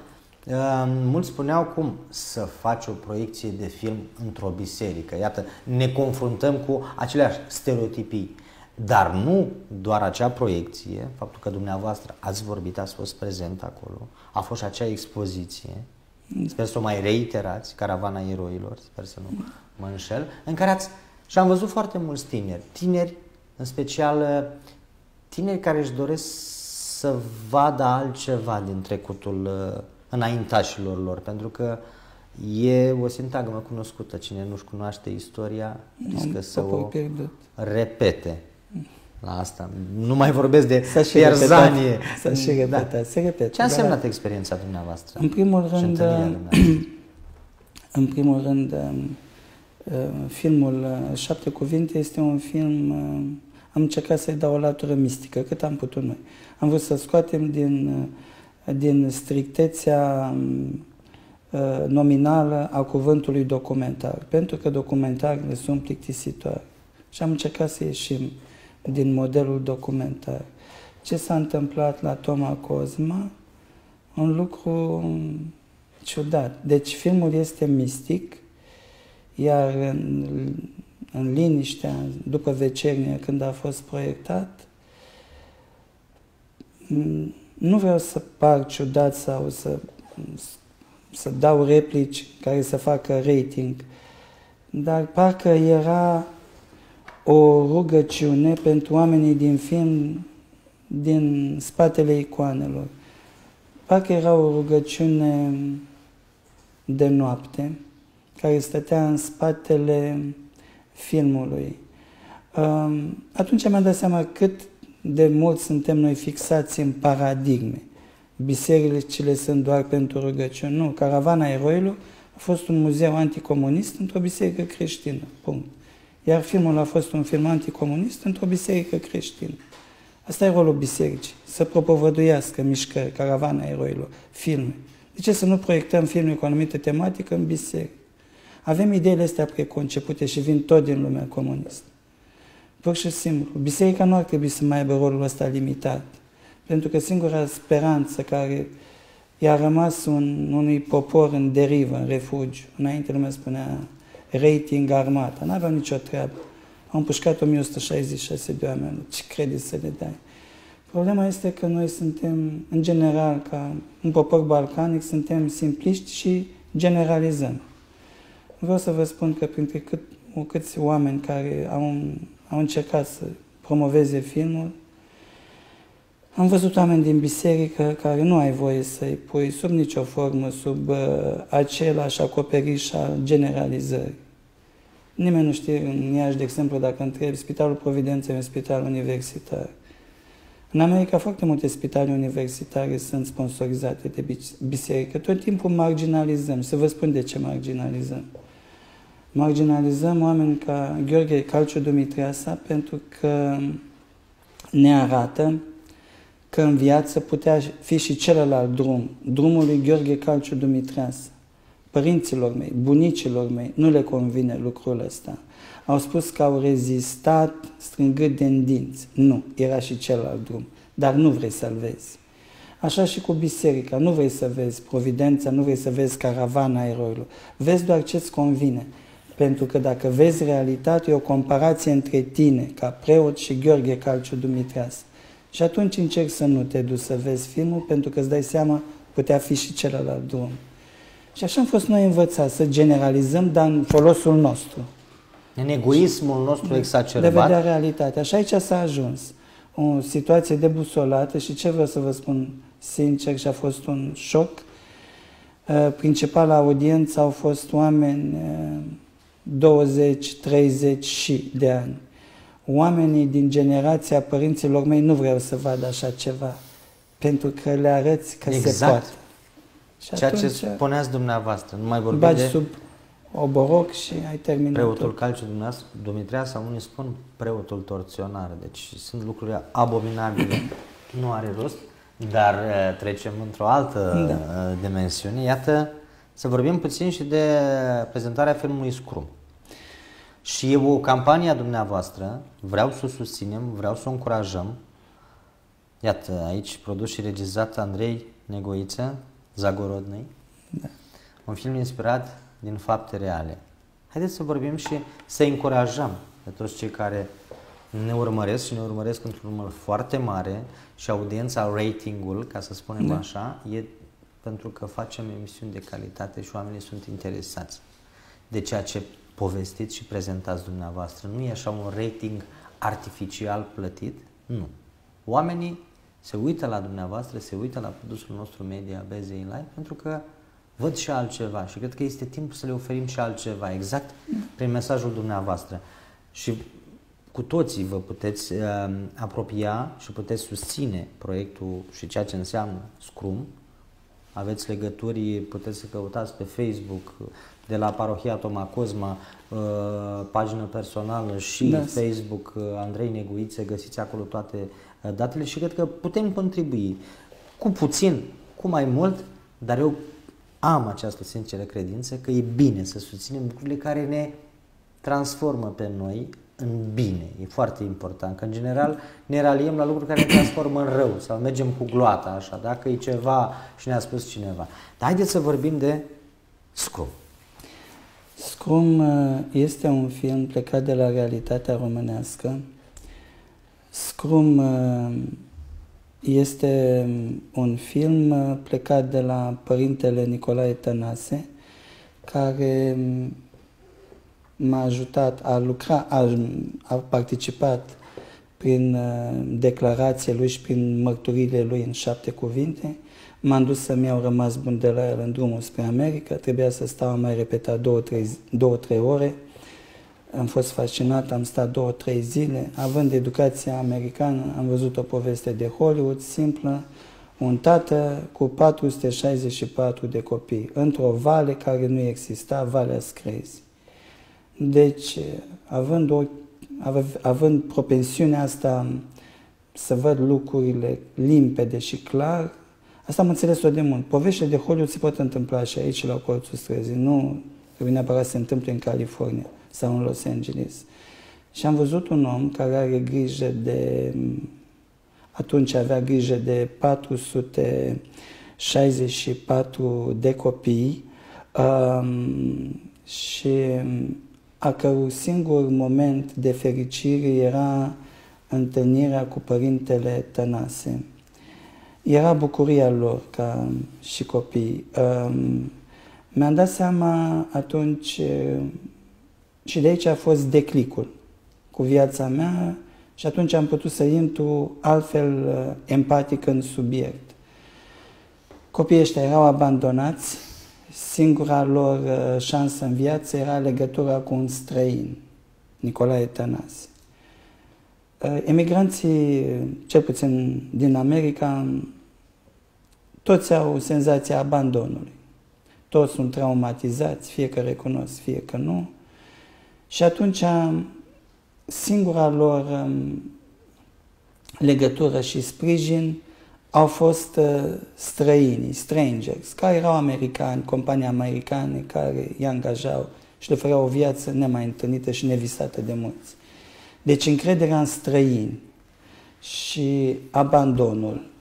Uh, mulți spuneau cum să faci o proiecție de film într-o biserică. Iată, ne confruntăm cu aceleași stereotipii. Dar nu doar acea proiecție, faptul că dumneavoastră ați vorbit, ați fost prezent acolo, a fost și acea expoziție, sper să o mai reiterați, Caravana Eroilor, sper să nu mă înșel, în care ați, și am văzut foarte mulți tineri, tineri, în special tineri care își doresc să vadă altceva din trecutul uh, înaintașilor lor, pentru că e o sintagmă cunoscută, cine nu-și cunoaște istoria riscă să o repete la asta. Nu mai vorbesc de pierzanie. Să și repetat, da. se repetă. Ce a însemnat da. experiența dumneavoastră? În primul rând, în primul rând, um, uh, filmul uh, Șapte Cuvinte este un film, uh, am încercat să-i dau o latură mistică, cât am putut noi. Am vrut să scoatem din, din strictețea um, nominală a cuvântului documentar, pentru că documentarele sunt plictisitoare. Și am încercat să ieșim din modelul documentar. Ce s-a întâmplat la Toma Cosma? Un lucru ciudat. Deci filmul este mistic, iar în, în liniștea, după vecernie, când a fost proiectat, nu vreau să par ciudat sau să, să dau replici care să facă rating, dar parcă era o rugăciune pentru oamenii din film din spatele icoanelor. Parcă era o rugăciune de noapte care stătea în spatele filmului. Um, atunci mi-am dat seama cât de mult suntem noi fixați în paradigme. Bisericile sunt doar pentru rugăciuni. Nu, Caravana Eroilor a fost un muzeu anticomunist într-o biserică creștină. Punct. Iar filmul a fost un film anticomunist într-o biserică creștină. Asta e rolul bisericii, să propovăduiască mișcări, caravana eroilor, filme. De ce să nu proiectăm filme cu o anumită tematică în biserică? Avem ideile astea preconcepute și vin tot din lumea comunistă. Pur și simplu, biserica nu ar trebui să mai aibă rolul ăsta limitat. Pentru că singura speranță care i-a rămas un, unui popor în derivă, în refugiu, înainte lumea spunea rating armata. N-aveau nicio treabă. Au împușcat 1166 de oameni. Ce credeți să le dai? Problema este că noi suntem, în general, ca un popor balcanic, suntem simpliști și generalizăm. Vreau să vă spun că printre cât, câți oameni care au, au încercat să promoveze filmul, am văzut oameni din biserică care nu ai voie să-i pui sub nicio formă, sub uh, același acoperiș al generalizării. Nimeni nu știe în Iași, de exemplu, dacă întrebi, Spitalul Providență e un spital universitar. În America foarte multe spitale universitare sunt sponsorizate de biserică. Tot timpul marginalizăm. Să vă spun de ce marginalizăm. Marginalizăm oameni ca Gheorghe Calciu Dumitreasa pentru că ne arată că în viață putea fi și celălalt drum, drumul lui Gheorghe Calciu Dumitreasa părinților mei, bunicilor mei, nu le convine lucrul ăsta. Au spus că au rezistat strângând de dinți. Nu, era și celălalt drum. Dar nu vrei să-l vezi. Așa și cu biserica. Nu vrei să vezi providența, nu vrei să vezi caravana eroilor. Vezi doar ce-ți convine. Pentru că dacă vezi realitatea, e o comparație între tine, ca preot, și Gheorghe Calciu Dumitreas. Și atunci încerci să nu te duci să vezi filmul, pentru că îți dai seama putea fi și celălalt drum. Și așa am fost noi învățați să generalizăm, dar în folosul nostru. În egoismul nostru de, exacerbat. De vedea realitatea. Și aici s-a ajuns. O situație debusolată și ce vreau să vă spun sincer și a fost un șoc. Uh, principala audiență au fost oameni 20, 30 și de ani. Oamenii din generația părinților mei nu vreau să vadă așa ceva, pentru că le arăți că exact. se poate. Și Ceea ce spuneați dumneavoastră, nu mai vorbim de... sub oboroc și ai terminat Preotul tot. Calciu Dumitrea sau unii spun preotul torționar. Deci sunt lucruri abominabile. [CLEARS THROAT] nu are rost, dar uh, trecem într-o altă da. Uh, dimensiune. Iată, să vorbim puțin și de prezentarea filmului Scrum. Și e o campanie a dumneavoastră, vreau să o susținem, vreau să o încurajăm. Iată, aici produs și regizat Andrei Negoiță, Zagorodnei. Da. Un film inspirat din fapte reale. Haideți să vorbim și să încurajăm pe toți cei care ne urmăresc și ne urmăresc într-un număr foarte mare și audiența, ratingul, ca să spunem da. așa, e pentru că facem emisiuni de calitate și oamenii sunt interesați de ceea ce povestiți și prezentați dumneavoastră. Nu e așa un rating artificial plătit, nu. Oamenii se uită la dumneavoastră, se uită la produsul nostru media Bezei Live pentru că văd și altceva și cred că este timpul să le oferim și altceva, exact prin mesajul dumneavoastră. Și cu toții vă puteți uh, apropia și puteți susține proiectul și ceea ce înseamnă Scrum. Aveți legături, puteți să căutați pe Facebook de la Parohia Toma Cosma, uh, pagină personală și da. Facebook uh, Andrei Neguițe, găsiți acolo toate uh, datele și cred că putem contribui cu puțin, cu mai mult, dar eu am această sinceră credință că e bine să susținem lucrurile care ne transformă pe noi în bine. E foarte important, că în general ne raliem la lucruri care ne transformă în rău sau mergem cu gloata așa, dacă e ceva și ne-a spus cineva. Dar haideți să vorbim de Scrum. Scrum uh, este un film plecat de la realitatea românească. Scrum uh, este un film uh, plecat de la părintele Nicolae Tănase, care m-a ajutat a lucra, a, a participat prin declarație lui și prin mărturile lui în șapte cuvinte M-am dus să-mi iau rămas bun de la el în drumul spre America, trebuia să stau, am mai repetat două, trei, două, trei ore. Am fost fascinat, am stat două, trei zile. Având educația americană, am văzut o poveste de Hollywood simplă, un tată cu 464 de copii, într-o vale care nu exista, Valea Screzi. Deci, având, o, având propensiunea asta să văd lucrurile limpede și clar, Asta am înțeles-o de mult. Poveștile de Hollywood se pot întâmpla și aici, la colțul străzii. Nu trebuie neapărat să se întâmple în California sau în Los Angeles. Și am văzut un om care are grijă de... Atunci avea grijă de 464 de copii um, și a cărui singur moment de fericire era întâlnirea cu părintele Tănase era bucuria lor ca și copii. Um, mi-am dat seama atunci și de aici a fost declicul cu viața mea și atunci am putut să intru altfel uh, empatic în subiect. Copiii ăștia erau abandonați, singura lor uh, șansă în viață era legătura cu un străin, Nicolae Tănase. Uh, emigranții, cel puțin din America, toți au senzația abandonului. Toți sunt traumatizați, fie că recunosc, fie că nu. Și atunci singura lor um, legătură și sprijin au fost uh, străinii, strangers, care erau americani, companii americane care îi angajau și le ofereau o viață nemai întâlnită și nevisată de mulți. Deci încrederea în străini și abandonul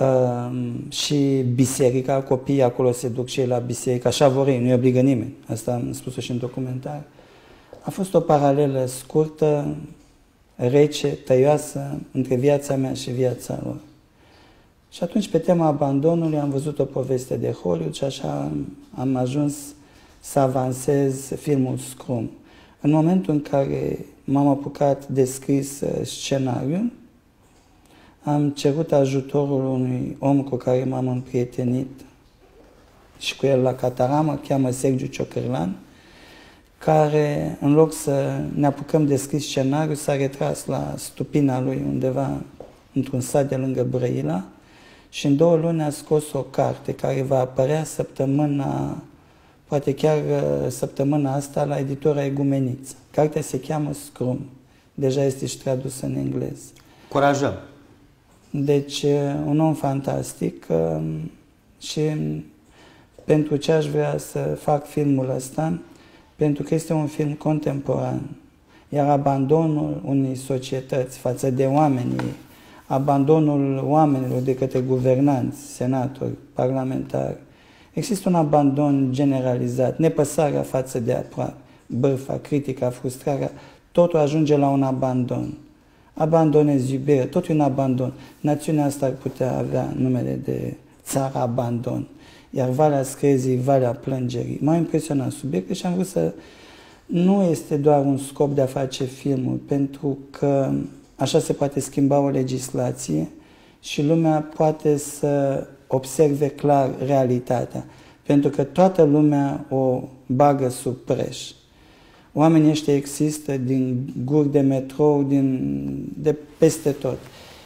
Uh, și biserica, copiii acolo se duc și ei la biserică, așa vor ei, nu-i obligă nimeni. Asta am spus-o și în documentar. A fost o paralelă scurtă, rece, tăioasă, între viața mea și viața lor. Și atunci, pe tema abandonului, am văzut o poveste de Hollywood și așa am ajuns să avansez filmul Scrum. În momentul în care m-am apucat de scris uh, scenariul, am cerut ajutorul unui om cu care m-am împrietenit și cu el la Cataramă, cheamă Sergiu Ciocârlan, care, în loc să ne apucăm de scris scenariu, s-a retras la stupina lui undeva într-un sat de lângă Brăila și în două luni a scos o carte care va apărea săptămâna, poate chiar uh, săptămâna asta, la editora Egumeniță. Cartea se cheamă Scrum. Deja este și tradusă în engleză. Curajăm! Deci, uh, un om fantastic uh, și pentru ce aș vrea să fac filmul ăsta, pentru că este un film contemporan, iar abandonul unei societăți față de oamenii, abandonul oamenilor de către guvernanți, senatori, parlamentari, există un abandon generalizat, nepăsarea față de aproape, bârfa, critica, frustrarea, totul ajunge la un abandon. Abandonezi iubire, tot un abandon. Națiunea asta ar putea avea numele de țara abandon iar Valea Screzii, Valea Plângerii. M-a impresionat subiectul și am vrut să... Nu este doar un scop de a face filmul, pentru că așa se poate schimba o legislație și lumea poate să observe clar realitatea, pentru că toată lumea o bagă sub preș. Oamenii ăștia există din guri de metrou, din, de peste tot.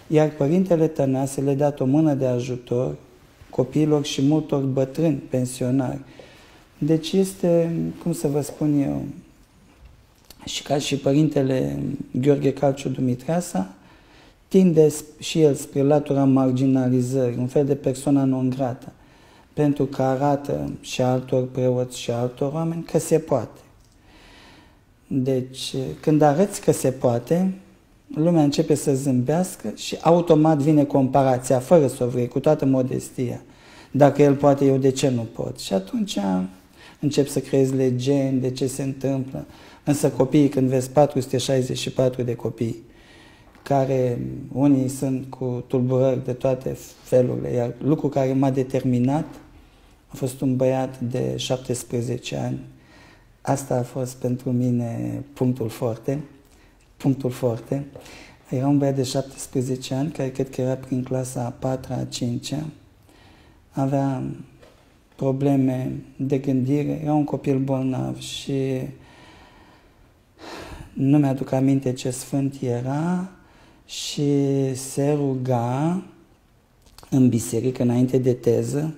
Iar Părintele Tănase le-a dat o mână de ajutor copiilor și multor bătrâni pensionari. Deci este, cum să vă spun eu, și ca și părintele Gheorghe Calciu Dumitreasa, tinde și el spre latura marginalizării, un fel de persoană non grată, pentru că arată și altor preoți și altor oameni că se poate. Deci, când arăți că se poate, lumea începe să zâmbească și automat vine comparația, fără să o vrei, cu toată modestia. Dacă el poate, eu de ce nu pot? Și atunci încep să creezi legende, de ce se întâmplă. Însă copiii, când vezi 464 de copii, care unii sunt cu tulburări de toate felurile, iar lucru care m-a determinat a fost un băiat de 17 ani. Asta a fost pentru mine punctul forte punctul forte. Era un băiat de 17 ani, care cred că era prin clasa a 4 a 5 -a. Avea probleme de gândire, era un copil bolnav și nu mi-aduc aminte ce sfânt era și se ruga în biserică înainte de teză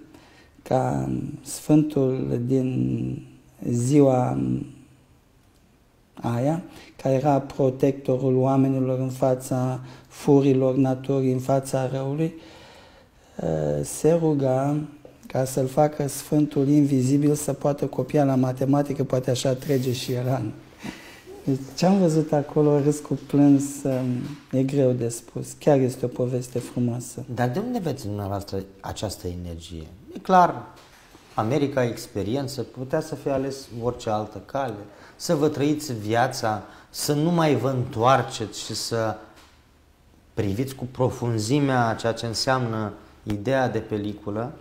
ca sfântul din ziua aia, care era protectorul oamenilor în fața furilor naturii, în fața răului, ă, se ruga ca să-l facă Sfântul Invizibil să poată copia la matematică, poate așa trece și Iran. Deci ce am văzut acolo, râs cu plâns, e greu de spus. Chiar este o poveste frumoasă. Dar de unde veți dumneavoastră această energie? E clar, America, experiență, putea să fie ales orice altă cale să vă trăiți viața, să nu mai vă întoarceți și să priviți cu profunzimea ceea ce înseamnă ideea de peliculă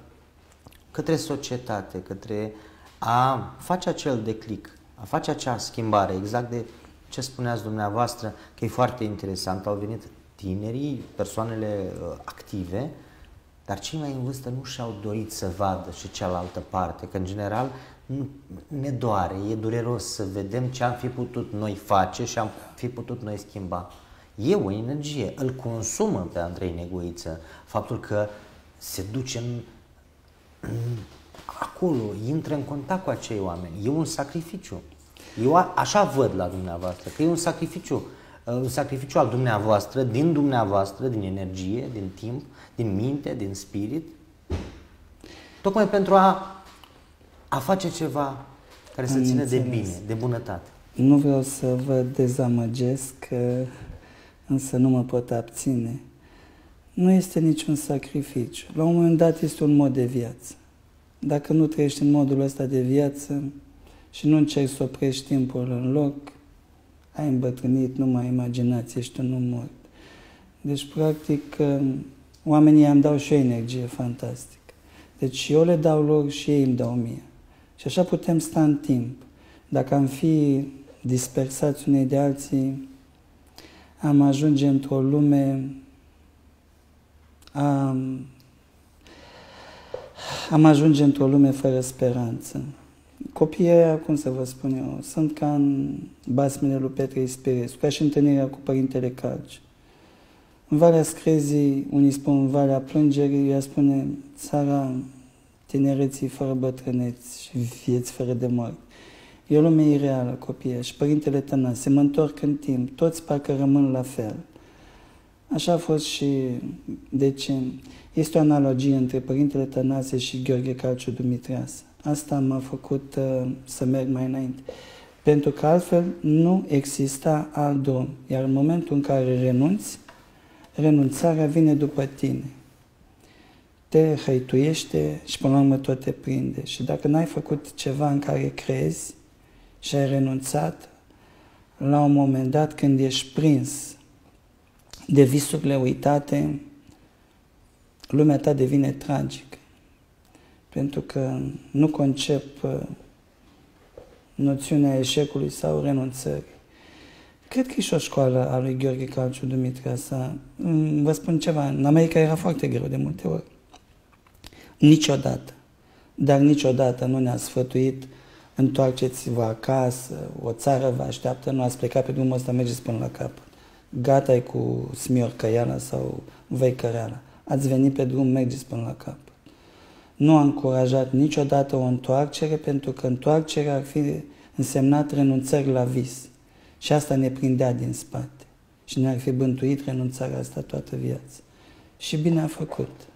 către societate, către a face acel declic, a face acea schimbare, exact de ce spuneați dumneavoastră, că e foarte interesant. Au venit tinerii, persoanele uh, active, dar cei mai în vârstă nu și-au dorit să vadă și cealaltă parte, că în general ne doare, e dureros să vedem ce am fi putut noi face și am fi putut noi schimba. E o energie, îl consumă pe Andrei Negoiță, faptul că se duce în, în, acolo, intră în contact cu acei oameni. E un sacrificiu. Eu a, așa văd la dumneavoastră, că e un sacrificiu, un sacrificiu al dumneavoastră, din dumneavoastră, din energie, din timp, din minte, din spirit, tocmai pentru a a face ceva care să țină de bine, de bunătate. Nu vreau să vă dezamăgesc, însă nu mă pot abține. Nu este niciun sacrificiu. La un moment dat este un mod de viață. Dacă nu trăiești în modul ăsta de viață și nu încerci să oprești timpul în loc, ai îmbătrânit, nu mai imaginați, ești un om mort. Deci, practic, Oamenii îmi dau și o energie fantastică. Deci eu le dau lor și ei îmi dau mie. Și așa putem sta în timp. Dacă am fi dispersați unei de alții, am ajunge într-o lume am, am ajunge într-o lume fără speranță. Copiii aia, cum să vă spun eu, sunt ca în basmele lui Petre Ispirescu, ca și întâlnirea cu Părintele Calci. În Valea Screzii, unii spun Valea Plângerii, ea spune țara tinereții fără bătrâneți și vieți fără de moarte. E o lume ireală, copiii și Părintele Tănase, mă întorc în timp, toți parcă rămân la fel. Așa a fost și, deci, este o analogie între Părintele Tănase și Gheorghe Calciu Dumitreasă. Asta m-a făcut uh, să merg mai înainte. Pentru că altfel nu exista alt drum. Iar în momentul în care renunți, renunțarea vine după tine. Te hăituiește și până la urmă tot te prinde. Și dacă n-ai făcut ceva în care crezi și ai renunțat, la un moment dat când ești prins de visurile uitate, lumea ta devine tragică. Pentru că nu concep uh, noțiunea eșecului sau renunțării. Cred că e și o școală a lui Gheorghe Calciu Dumitrea să mm, vă spun ceva, în America era foarte greu de multe ori. Niciodată, dar niciodată nu ne-a sfătuit întoarceți-vă acasă, o țară vă așteaptă, nu ați plecat pe drumul ăsta, mergeți până la capăt. Gata cu smiorcăiala sau veicăreala. Ați venit pe drum, mergeți până la capăt. Nu a încurajat niciodată o întoarcere, pentru că întoarcerea ar fi însemnat renunțări la vis. Și asta ne prindea din spate. Și ne-ar fi bântuit renunțarea asta toată viața. Și bine a făcut.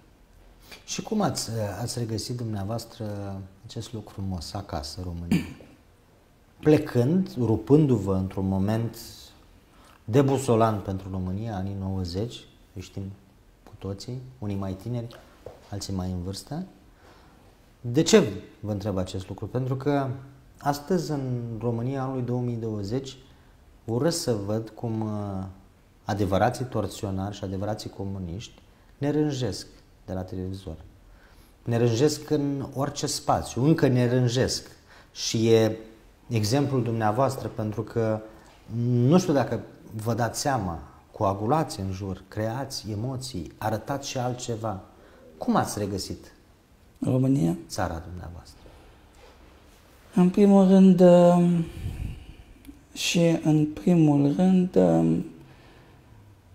Și cum ați, ați regăsit dumneavoastră acest lucru frumos acasă, România? Plecând, rupându-vă într-un moment debusolant pentru România, anii 90, știm cu toții, unii mai tineri, alții mai în vârstă. De ce vă întreb acest lucru? Pentru că astăzi, în România anului 2020, urăsc să văd cum uh, adevărații torționari și adevărații comuniști ne rânjesc de la televizor. Ne rânjesc în orice spațiu, încă ne rânjesc. Și e exemplul dumneavoastră pentru că nu știu dacă vă dați seama, coagulați în jur, creați emoții, arătați și altceva. Cum ați regăsit România? Țara dumneavoastră. În primul rând, um, și în primul rând, um,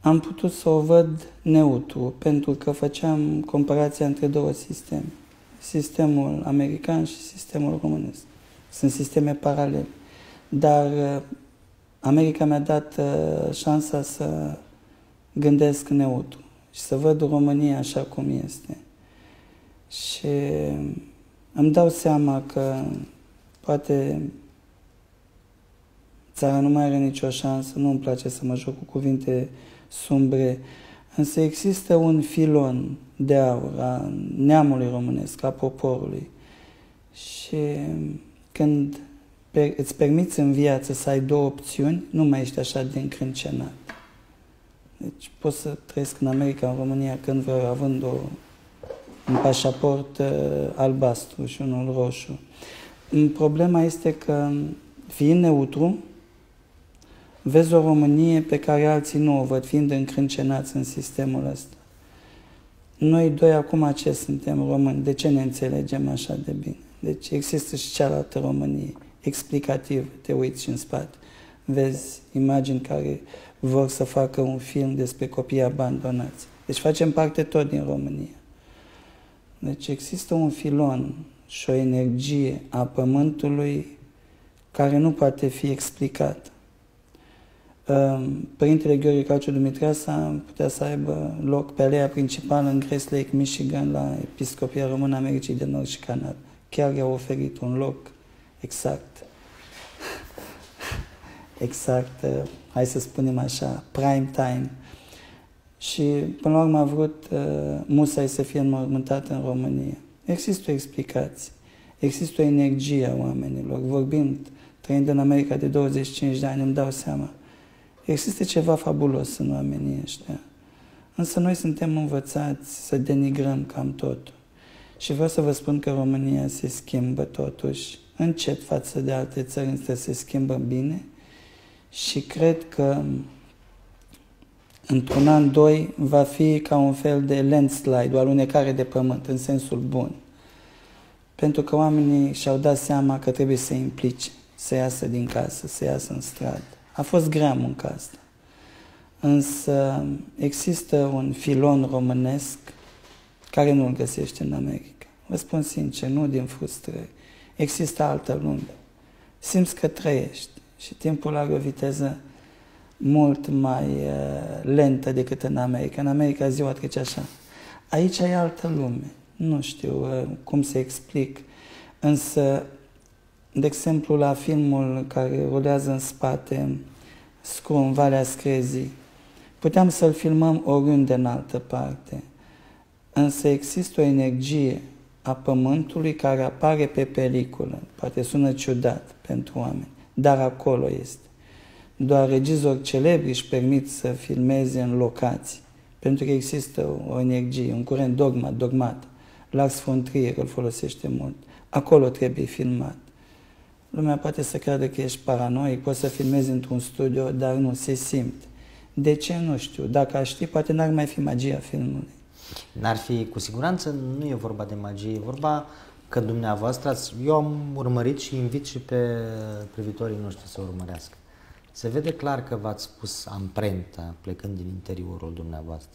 am putut să o văd neutru, pentru că făceam comparația între două sisteme. Sistemul american și sistemul românesc. Sunt sisteme paralele. Dar uh, America mi-a dat uh, șansa să gândesc neutru și să văd România așa cum este. Și îmi dau seama că poate țara nu mai are nicio șansă, nu îmi place să mă joc cu cuvinte sumbre, însă există un filon de aur a neamului românesc, a poporului. Și când îți permiți în viață să ai două opțiuni, nu mai ești așa de încrâncenat. Deci pot să trăiesc în America, în România, când vreau, având o un pașaport uh, albastru și unul roșu. Problema este că, fiind neutru, vezi o Românie pe care alții nu o văd, fiind încrâncenați în sistemul ăsta. Noi doi acum ce suntem români? De ce ne înțelegem așa de bine? Deci există și cealaltă Românie, explicativ, te uiți și în spate. Vezi imagini care vor să facă un film despre copii abandonați. Deci facem parte tot din România. Deci există un filon și o energie a Pământului care nu poate fi explicat. Ehm, Părintele Gheorghe Calciu Dumitreasa putea să aibă loc pe alea principală în Crest Lake, Michigan, la Episcopia Română Americii de Nord și Canada. Chiar i-a oferit un loc exact, [LAUGHS] exact, eh, hai să spunem așa, prime time și până la urmă a vrut uh, Musai să fie înmormântat în România. Există o explicație, există o energie a oamenilor. Vorbind, trăind în America de 25 de ani, îmi dau seama. Există ceva fabulos în oamenii ăștia. Însă noi suntem învățați să denigrăm cam totul. Și vreau să vă spun că România se schimbă totuși încet față de alte țări, însă se schimbă bine și cred că într-un an, doi, va fi ca un fel de landslide, o alunecare de pământ, în sensul bun. Pentru că oamenii și-au dat seama că trebuie să se implice, să iasă din casă, să iasă în stradă. A fost grea munca asta. Însă există un filon românesc care nu-l găsește în America. Vă spun sincer, nu din frustrări. Există altă lume. Simți că trăiești și timpul are o viteză mult mai uh, lentă decât în America. În America ziua trece așa. Aici e altă lume. Nu știu uh, cum să explic. Însă, de exemplu, la filmul care rulează în spate, Scrum, Valea Screzii, puteam să-l filmăm oriunde în altă parte. Însă există o energie a pământului care apare pe peliculă. Poate sună ciudat pentru oameni, dar acolo este. Doar regizori celebri își permit să filmeze în locații, pentru că există o energie, un curent dogma, dogmat. Lars von Trier îl folosește mult. Acolo trebuie filmat. Lumea poate să creadă că ești paranoic, poți să filmezi într-un studio, dar nu, se simte. De ce? Nu știu. Dacă aș ști, poate n-ar mai fi magia filmului. N-ar fi, cu siguranță nu e vorba de magie, e vorba că dumneavoastră, eu am urmărit și invit și pe privitorii noștri să urmărească. Se vede clar că v-ați pus amprenta plecând din interiorul dumneavoastră.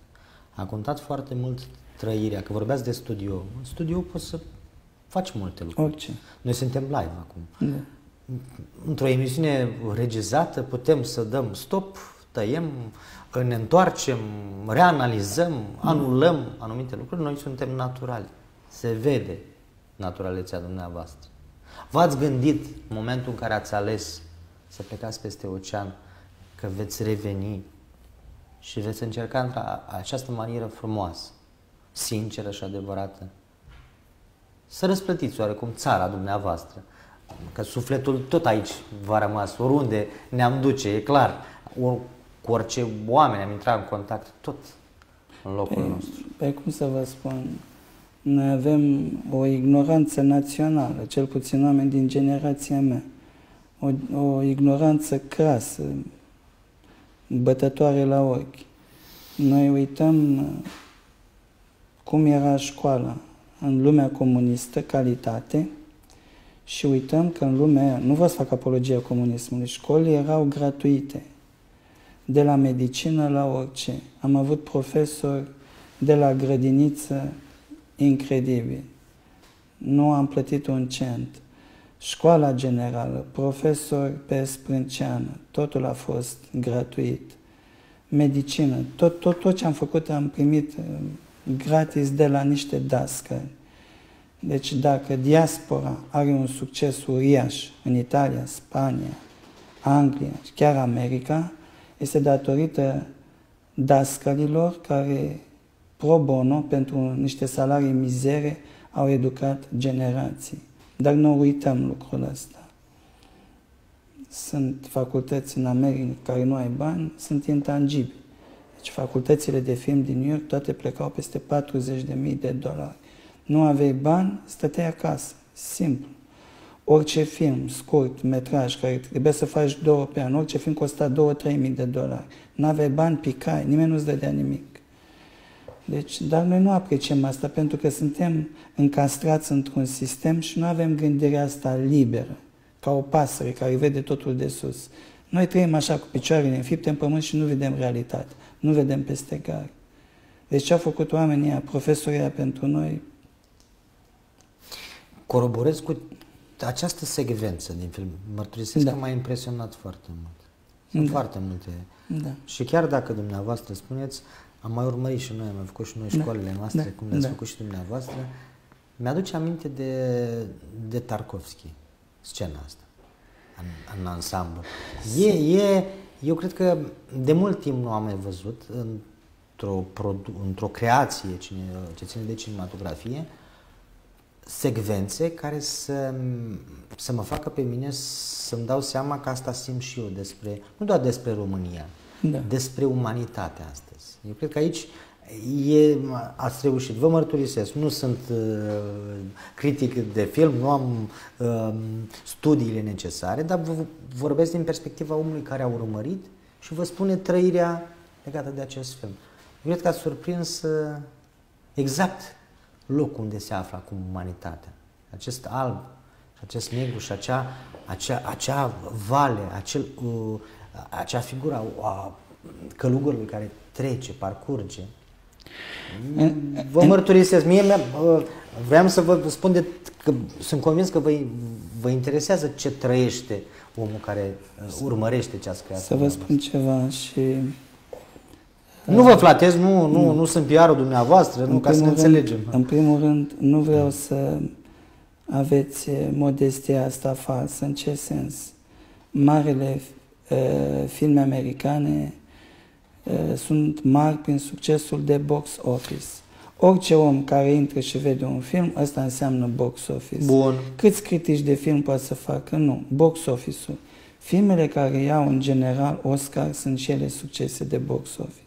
A contat foarte mult trăirea, că vorbeați de studio. În studio poți să faci multe lucruri. Orice. Noi suntem live acum. Da. Într-o emisiune regizată putem să dăm stop, tăiem, ne întoarcem, reanalizăm, anulăm anumite lucruri. Noi suntem naturali. Se vede naturalețea dumneavoastră. V-ați gândit în momentul în care ați ales să plecați peste ocean că veți reveni și veți încerca într această manieră frumoasă, sinceră și adevărată, să răsplătiți oarecum țara dumneavoastră. Că sufletul tot aici va rămas, oriunde ne-am duce, e clar. Or, cu orice oameni am intrat în contact, tot în locul pe, nostru. Pe cum să vă spun, noi avem o ignoranță națională, cel puțin oameni din generația mea. O, o ignoranță crasă, bătătoare la ochi. Noi uităm cum era școala în lumea comunistă, calitate, și uităm că în lumea, nu vă să fac apologia comunismului, școlile erau gratuite, de la medicină la orice. Am avut profesori de la grădiniță incredibil. Nu am plătit un cent. Școala generală, profesori pe sprânceană, totul a fost gratuit. Medicină, tot, tot, tot ce am făcut am primit uh, gratis de la niște dascări. Deci dacă diaspora are un succes uriaș în Italia, Spania, Anglia și chiar America, este datorită dascălilor care pro bono, pentru niște salarii mizere, au educat generații. Dar nu uităm lucrul ăsta. Sunt facultăți în America care nu ai bani, sunt intangibili. Deci facultățile de film din New York toate plecau peste 40.000 de dolari. Nu aveai bani, stăteai acasă. Simplu. Orice film scurt, metraj, care trebuia să faci două pe an, orice film costa 2-3 mii de dolari. Nu aveai bani, picai, nimeni nu-ți dădea nimic. Deci, dar noi nu apreciem asta pentru că suntem încastrați într-un sistem și nu avem gândirea asta liberă, ca o pasăre care vede totul de sus. Noi trăim așa cu picioarele înfipte în pământ și nu vedem realitate, nu vedem peste gard. Deci ce au făcut oamenii ăia, profesorii ăia pentru noi? Coroborez cu această secvență din film. Mărturisesc da. că m-a impresionat foarte mult. Sunt da. foarte multe. Da. Și chiar dacă dumneavoastră spuneți, am mai urmărit și noi, am mai făcut și noi da. școlile da. noastre, da. cum le-ați da. făcut și dumneavoastră, mi-aduce aminte de, de Tarkovski, scena asta, în, în ansamblu. E, e, eu cred că de mult timp nu am mai văzut într-o, într-o creație cine, ce ține de cinematografie, secvențe care să, să mă facă pe mine să-mi dau seama că asta simt și eu despre, nu doar despre România, da. despre umanitatea astăzi. Eu cred că aici E, ați reușit, vă mărturisesc, nu sunt uh, critic de film, nu am uh, studiile necesare, dar vă vorbesc din perspectiva omului care a urmărit și vă spune trăirea legată de acest film. Eu cred că ați surprins uh, exact locul unde se află acum umanitatea. Acest alb, acest negru și acea, acea, acea vale, acel, uh, acea figură a, a călugărului care trece, parcurge. Vă mărturisesc, mie vreau să vă spun de, că sunt convins că vă, vă interesează ce trăiește omul care uh, urmărește ce ați creat. Să vă spun ceva și... Nu vă flatez, nu, nu, nu, nu sunt PR-ul dumneavoastră, nu ca să ne rând, înțelegem. În primul rând, nu vreau să aveți modestia asta falsă. În ce sens? Marele uh, filme americane uh, sunt mari prin succesul de box office. Orice om care intră și vede un film, ăsta înseamnă box office. Bun. Câți critici de film poate să facă? Nu. Box office-ul. Filmele care iau în general Oscar sunt și ele succese de box office.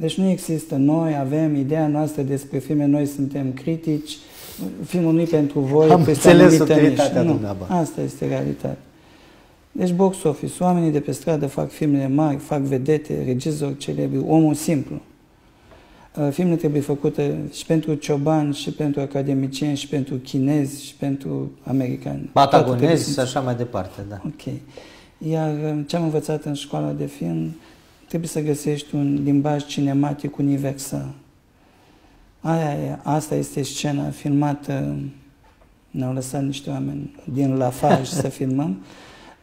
Deci nu există noi, avem ideea noastră despre filme, noi suntem critici, filmul nu pentru voi, Am înțeles utilitatea nu, dumneavoastră. Asta este realitatea. Deci box office, oamenii de pe stradă fac filmele mari, fac vedete, regizori celebri, omul simplu. Uh, filmele trebuie făcute și pentru ciobani, și pentru academicieni, și pentru chinezi, și pentru americani. Patagonezi și așa mai departe, da. Ok. Iar uh, ce am învățat în școala de film, trebuie să găsești un limbaj cinematic universal. Aia e, asta este scena filmată, ne-au lăsat niște oameni din Lafarge să [LAUGHS] filmăm,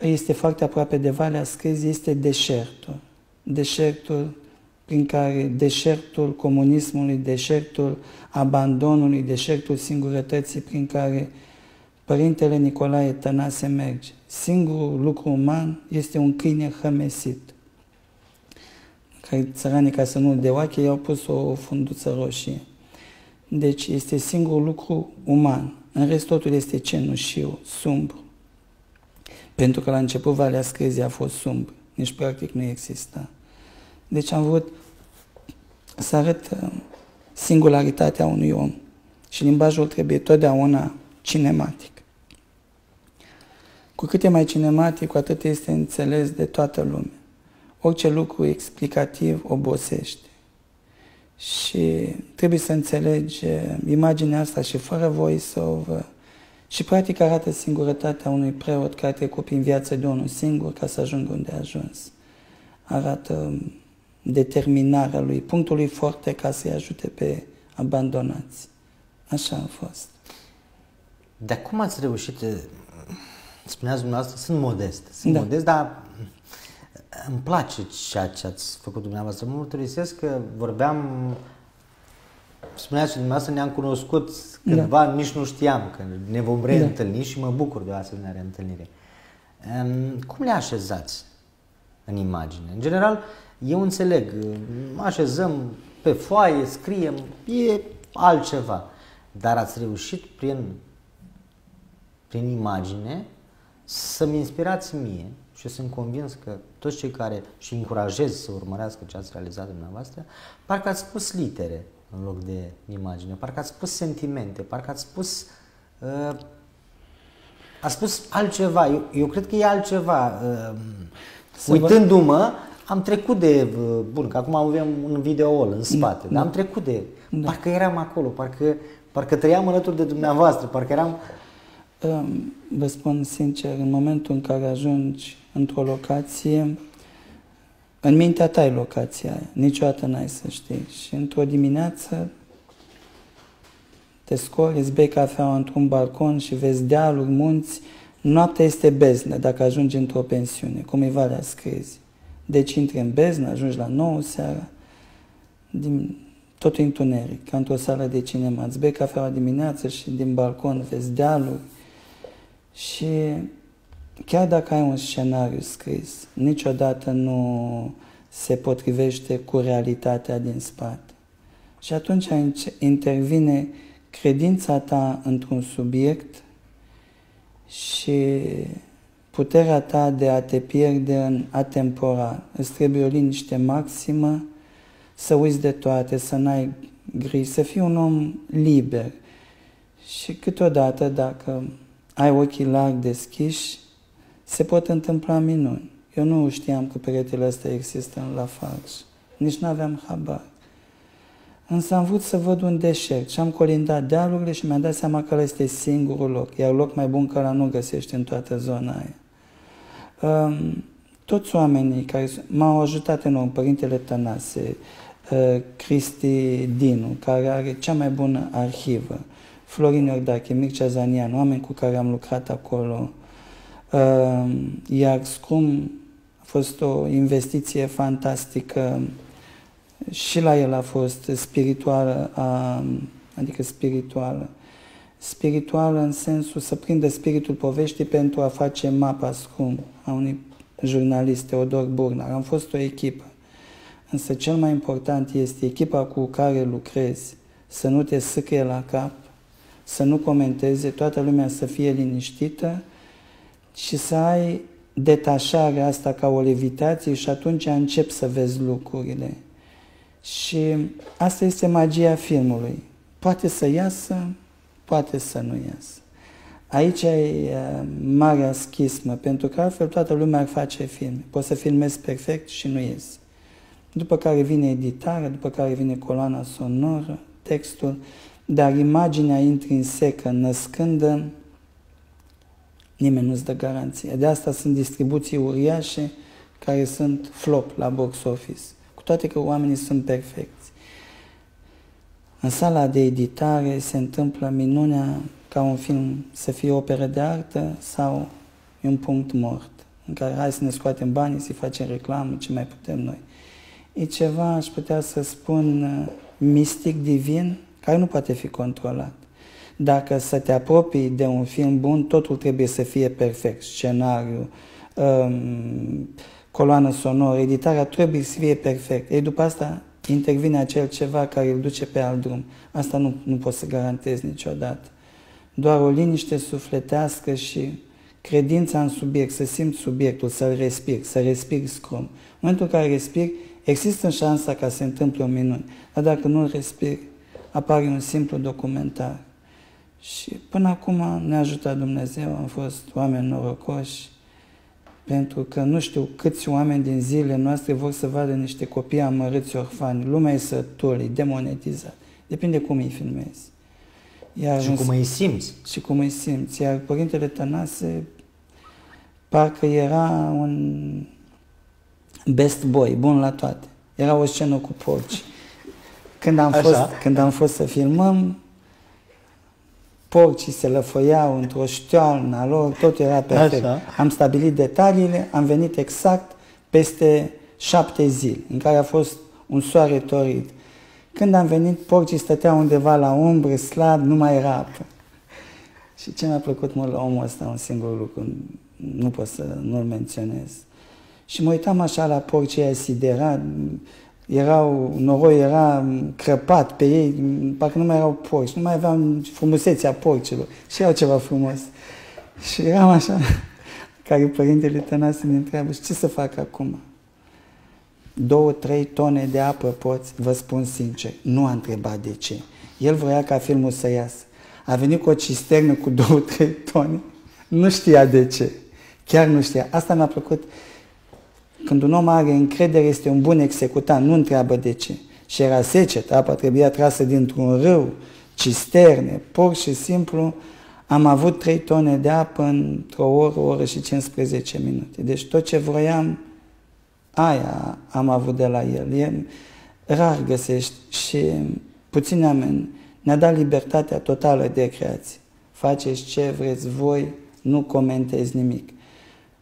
este foarte aproape de Valea Scăzii, este deșertul. Deșertul prin care deșertul comunismului, deșertul abandonului, deșertul singurătății prin care Părintele Nicolae Tănase merge. Singurul lucru uman este un câine hămesit care țăranii, ca să nu-l deoache, i-au pus o funduță roșie. Deci este singurul lucru uman. În rest totul este cenușiu, sumbru. Pentru că la început Valea Screzii a fost sumbru. Nici practic nu exista. Deci am vrut să arăt uh, singularitatea unui om. Și limbajul trebuie totdeauna cinematic. Cu cât e mai cinematic, cu atât este înțeles de toată lumea. Orice lucru explicativ obosește. Și trebuie să înțelegi uh, imaginea asta și fără voice-over. Și practic arată singurătatea unui preot care a trecut prin viață de unul singur ca să ajungă unde a ajuns. Arată um, determinarea lui, punctul lui forte ca să-i ajute pe abandonați. Așa a fost. Dar cum ați reușit, uh, spuneați dumneavoastră, sunt modest, sunt Da. modest, dar îmi place ceea ce ați făcut dumneavoastră. Mă mărturisesc că vorbeam, spuneați și dumneavoastră, ne-am cunoscut cândva, da. nici nu știam că ne vom reîntâlni da. și mă bucur de o asemenea reîntâlnire. Em, Cum le așezați în imagine? În general, eu înțeleg, așezăm pe foaie, scriem, e altceva. Dar ați reușit prin, prin imagine să-mi inspirați mie și sunt convins că toți cei care și încurajez să urmărească ce ați realizat dumneavoastră, parcă ați spus litere în loc de imagine, parcă ați spus sentimente, parcă ați spus uh, ați spus altceva. Eu, eu cred că e altceva. Uh, Să vă- uitându-mă, am trecut de, uh, bun, că acum avem un videool în spate, Da. dar am trecut de, parcă eram acolo, parcă, parcă trăiam alături de dumneavoastră, parcă eram Um, Vă spun sincer, în momentul în care ajungi într-o locație, în mintea ta e locația aia, niciodată n-ai să știi. Și într-o dimineață te scoli, îți bei cafeaua într-un balcon și vezi dealuri, munți, noaptea este beznă dacă ajungi într-o pensiune, cum e Valea Screzi. Deci intri în beznă, ajungi la 9 seara, din, tot întuneric, ca într-o sală de cinema. Îți bei cafeaua dimineață și din balcon vezi dealuri, și chiar dacă ai un scenariu scris, niciodată nu se potrivește cu realitatea din spate. Și atunci ince- intervine credința ta într-un subiect și puterea ta de a te pierde în atemporal. Îți trebuie o liniște maximă să uiți de toate, să n-ai griji, să fii un om liber. Și câteodată, dacă ai ochii larg deschiși, se pot întâmpla minuni. Eu nu știam că peretele ăsta există în Lafarge. Nici nu aveam habar. Însă am vrut să văd un deșert și am colindat dealurile și mi-am dat seama că ăla este singurul loc, iar loc mai bun că ăla nu găsești în toată zona aia. Um, toți oamenii care m-au ajutat enorm, Părintele Tănase, uh, Cristi Dinu, care are cea mai bună arhivă, Florin Iordache, Mircea Zanian, oameni cu care am lucrat acolo, uh, iar Scrum a fost o investiție fantastică și la el a fost spirituală, a, adică spirituală. Spirituală în sensul să prindă spiritul poveștii pentru a face mapa scrum a unui jurnalist, Teodor Burnar. Am fost o echipă. Însă cel mai important este echipa cu care lucrezi, să nu te sâcrie la cap, să nu comenteze, toată lumea să fie liniștită și să ai detașarea asta ca o levitație și atunci încep să vezi lucrurile. Și asta este magia filmului. Poate să iasă, poate să nu iasă. Aici e marea schismă, pentru că altfel toată lumea ar face filme. Poți să filmezi perfect și nu iese. După care vine editarea, după care vine coloana sonoră, textul, dar imaginea intrinsecă, născândă, nimeni nu-ți dă garanție. De asta sunt distribuții uriașe care sunt flop la box office toate că oamenii sunt perfecți. În sala de editare se întâmplă minunea ca un film să fie operă de artă sau un punct mort, în care hai să ne scoatem banii, să facem reclamă, ce mai putem noi. E ceva, aș putea să spun, mistic, divin, care nu poate fi controlat. Dacă să te apropii de un film bun, totul trebuie să fie perfect. Scenariu, um, coloană sonoră, editarea trebuie să fie perfect. Ei, după asta intervine acel ceva care îl duce pe alt drum. Asta nu, nu pot să garantez niciodată. Doar o liniște sufletească și credința în subiect, să simți subiectul, să-l respiri, să respiri scrum. În momentul în care respiri, există șansa ca să se întâmple o minune. Dar dacă nu respiri, apare un simplu documentar. Și până acum ne-a ajutat Dumnezeu, am fost oameni norocoși, pentru că nu știu câți oameni din zilele noastre vor să vadă niște copii amărâți orfani. Lumea e sătul, e demonetizat. Depinde cum îi filmezi. Iar și cum îi simți. Și cum îi simți. Iar Părintele Tănase parcă era un best boy, bun la toate. Era o scenă cu porci. Când am, fost, când am fost să filmăm, porcii se lăfăiau într-o ștealnă lor, tot era perfect. Așa. Am stabilit detaliile, am venit exact peste șapte zile, în care a fost un soare torit. Când am venit, porcii stăteau undeva la umbră, slab, nu mai era apă. [LAUGHS] Și ce mi-a plăcut mult la omul ăsta, un singur lucru, nu pot să nu-l menționez. Și mă uitam așa la porcii aia siderat, erau, noroi era crăpat pe ei, parcă nu mai erau porci, nu mai aveau frumusețea porcilor și erau ceva frumos. Și eram așa, [LAUGHS] care părintele Tănase ne întreabă, și ce să fac acum? Două, trei tone de apă poți, vă spun sincer, nu a întrebat de ce. El vrea ca filmul să iasă. A venit cu o cisternă cu două, trei tone, nu știa de ce. Chiar nu știa. Asta mi-a plăcut când un om are încredere, este un bun executant, nu întreabă de ce. Și era secet, apa trebuia trasă dintr-un râu, cisterne, pur și simplu am avut 3 tone de apă într-o oră, o oră și 15 minute. Deci tot ce vroiam, aia am avut de la el. E, rar găsești și puțini oameni ne-a dat libertatea totală de creație. Faceți ce vreți voi, nu comentezi nimic.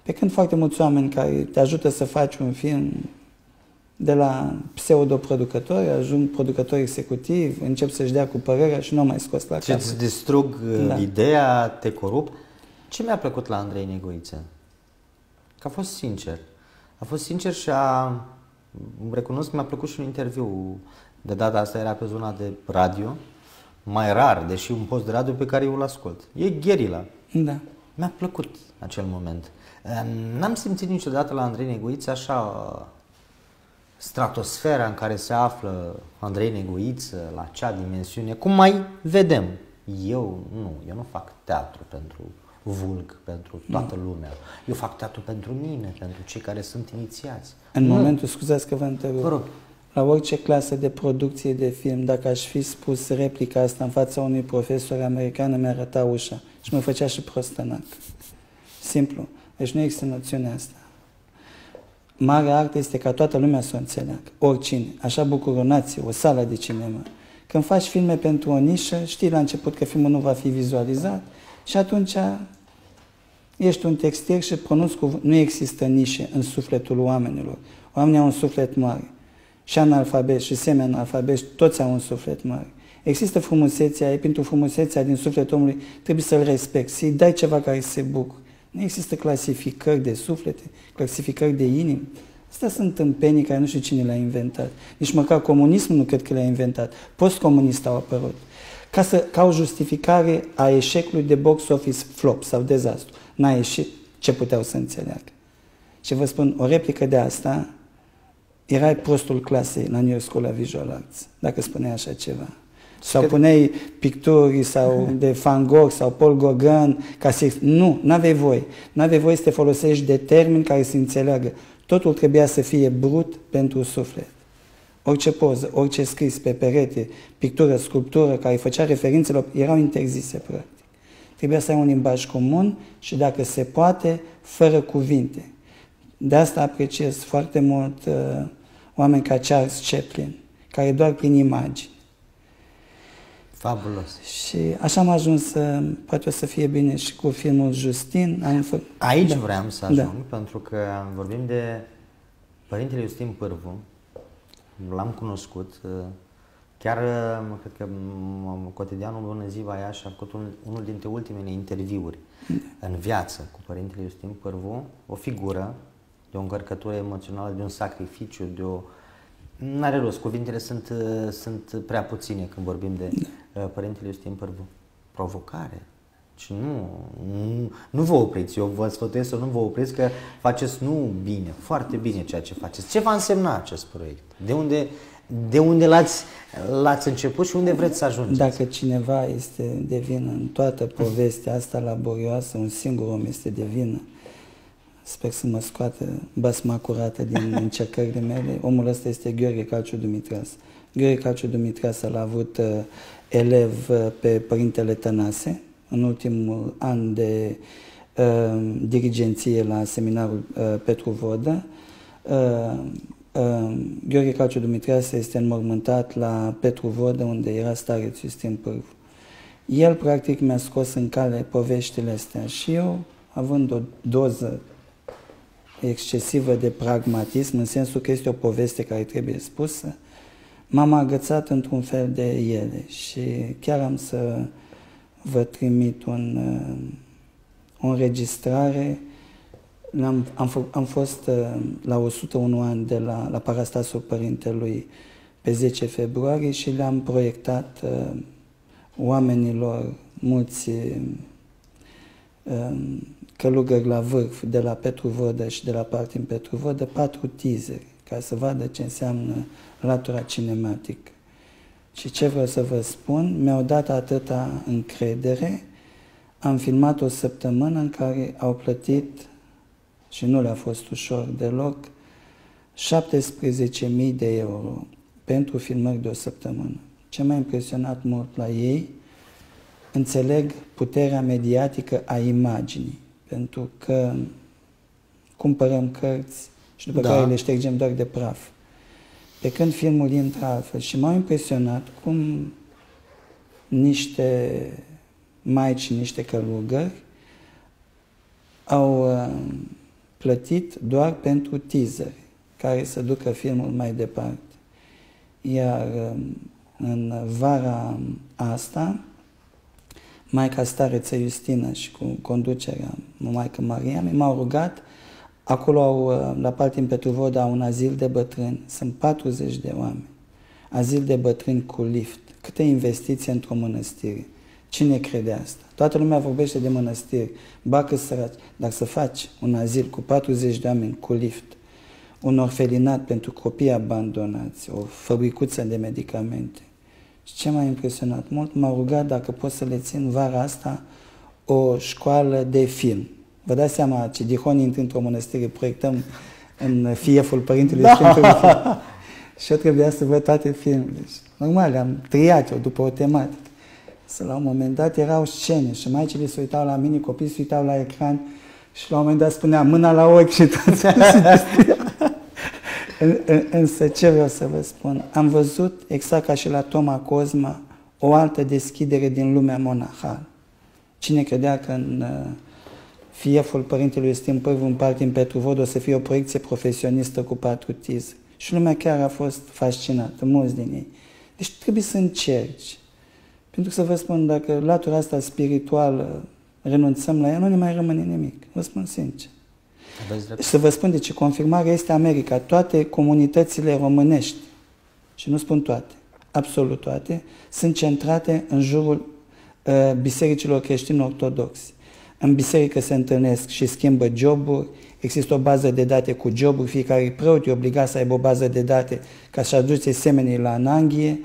Pe când foarte mulți oameni care te ajută să faci un film de la pseudo-producători, ajung producători executivi, încep să-și dea cu părerea și nu mai scos la cap. îți distrug da. Uh, ideea, te corup. Ce mi-a plăcut la Andrei Negoiță? Că a fost sincer. A fost sincer și a... Recunosc că mi-a plăcut și un interviu. De data asta era pe zona de radio. Mai rar, deși un post de radio pe care eu îl ascult. E gherila. Da. Mi-a plăcut acel moment. N-am simțit niciodată la Andrei Neguiță așa stratosfera în care se află Andrei Negoiță, la cea dimensiune, cum mai vedem. Eu nu, eu nu fac teatru pentru vulg, pentru toată lumea. Eu fac teatru pentru mine, pentru cei care sunt inițiați. În nu. momentul, scuzați că vă întrerup, Vă rog. la orice clasă de producție de film, dacă aș fi spus replica asta în fața unui profesor american, mi arăta ușa și mă făcea și prostănac. Simplu. Deci nu există noțiunea asta. Mare artă este ca toată lumea să o înțeleagă. Oricine. Așa bucură o nație, o sală de cinema. Când faci filme pentru o nișă, știi la început că filmul nu va fi vizualizat și atunci ești un textier și pronunți cuvânt. Nu există nișe în sufletul oamenilor. Oamenii au un suflet mare. Și analfabeti și semi-analfabeti, toți au un suflet mare. Există frumusețea, e pentru frumusețea din sufletul omului, trebuie să-l respecti, să-i dai ceva care se bucură. Nu există clasificări de suflete, clasificări de inimi. Astea sunt tâmpenii care nu știu cine le-a inventat. Nici măcar comunismul nu cred că le-a inventat. Postcomunist au apărut. Ca, să, ca o justificare a eșecului de box office flop sau dezastru. N-a ieșit ce puteau să înțeleagă. Și vă spun, o replică de asta, erai prostul clasei la New York School of Visual Arts, dacă spuneai așa ceva. Sau că... puneai picturi sau [LAUGHS] de Van Gogh sau Paul Gauguin ca să... Nu, n-aveai voie. N-aveai voie să te folosești de termeni care să înțeleagă. Totul trebuia să fie brut pentru suflet. Orice poză, orice scris pe perete, pictură, sculptură care făcea referințelor, erau interzise, practic. Trebuia să ai un limbaj comun și, dacă se poate, fără cuvinte. De asta apreciez foarte mult uh, oameni ca Charles Chaplin, care doar prin imagini. Fabulos. Și așa am ajuns să, poate o să fie bine și cu filmul Justin. Am fă... Aici da. vreau să ajung, da. pentru că vorbim de Părintele Justin Pârvu, l-am cunoscut, chiar cred că cotidianul Bună Ziua Iași a făcut un, unul dintre ultimele interviuri da. în viață cu Părintele Justin Pârvu, o figură de o încărcătură emoțională, de un sacrificiu, de o... N-are rost, cuvintele sunt, sunt prea puține când vorbim de da. Părintele Justin Pârvu. Provocare, și nu, nu, nu vă opriți, eu vă sfătuiesc să nu vă opriți că faceți nu bine, foarte bine ceea ce faceți. Ce va însemna acest proiect? De unde, de unde l-ați, l-ați început și unde vreți să ajungeți? Dacă cineva este de vină în toată povestea asta laborioasă, un singur om este de vină, sper să mă scoată basma curată din [LAUGHS] încercările mele, omul ăsta este Gheorghe Calciu Dumitras. Gheorghe Calciu Dumitras l-a avut uh, elev uh, pe Părintele Tănase, în ultimul an de uh, dirigenție la seminarul uh, Petru Vodă. Uh, uh, Gheorghe Calciu Dumitrease este înmormântat la Petru Vodă, unde era stareț Justin Pârvu. El, practic, mi-a scos în cale poveștile astea și eu, având o doză excesivă de pragmatism, în sensul că este o poveste care trebuie spusă, m-am agățat într-un fel de ele și chiar am să vă trimit un, uh, o înregistrare. Am, am, am fost uh, la 101 ani de la, la Parastasul Părintelui pe 10 februarie și le-am proiectat uh, oamenilor, mulți călugări la vârf de la Petru Vodă și de la Partin Petru Vodă, patru teaseri, ca să vadă ce înseamnă latura cinematică. Și ce vreau să vă spun, mi-au dat atâta încredere, am filmat o săptămână în care au plătit, și nu le-a fost ușor deloc, 17.000 de euro pentru filmări de o săptămână. Ce m-a impresionat mult la ei, înțeleg puterea mediatică a imaginii, pentru că cumpărăm cărți și după da. care le ștergem doar de praf. Pe când filmul intră altfel și m-au impresionat cum niște maici, niște călugări au uh, plătit doar pentru teaser care să ducă filmul mai departe. Iar uh, în vara asta, Maica Stareță Justina și cu conducerea Maica Maria m-au rugat Acolo au, uh, la Paltin Petruvoda, au un azil de bătrâni. Sunt 40 de oameni. Azil de bătrâni cu lift. Câte investiție într-o mănăstire. Cine crede asta? Toată lumea vorbește de mănăstiri, bacă săraci, dar să faci un azil cu 40 de oameni cu lift, un orfelinat pentru copii abandonați, o fabricuță de medicamente. Și ce m-a impresionat mult, m-a rugat dacă pot să le țin vara asta o școală de film. Vă dați seama ce dihoni intră într-o mănăstire, proiectăm în fieful Părintelui da. Sfântului Film. Și eu trebuia să văd toate filmele. Normal, am triat-o după o tematică. Să la un moment dat erau scene și maicile se uitau la mine, copiii se uitau la ecran și la un moment dat spunea mâna la ochi și toți Însă ce vreau să vă spun? Am văzut, exact ca și la Toma Cosma, o altă deschidere din lumea monahală. Cine credea că în uh, fieful Părintelui Stim Pârvu în parte în Petruvod o să fie o proiecție profesionistă cu patru tize. Și lumea chiar a fost fascinată, mulți din ei. Deci trebuie să încerci. Pentru că să vă spun, dacă latura asta spirituală renunțăm la ea, nu ne mai rămâne nimic. Vă spun sincer. Și să vă spun de ce confirmarea este America. Toate comunitățile românești, și nu spun toate, absolut toate, sunt centrate în jurul uh, bisericilor creștini ortodoxe. În biserică se întâlnesc și schimbă joburi, există o bază de date cu joburi, fiecare preot e obligat să aibă o bază de date ca să aduce semenii la ananghie.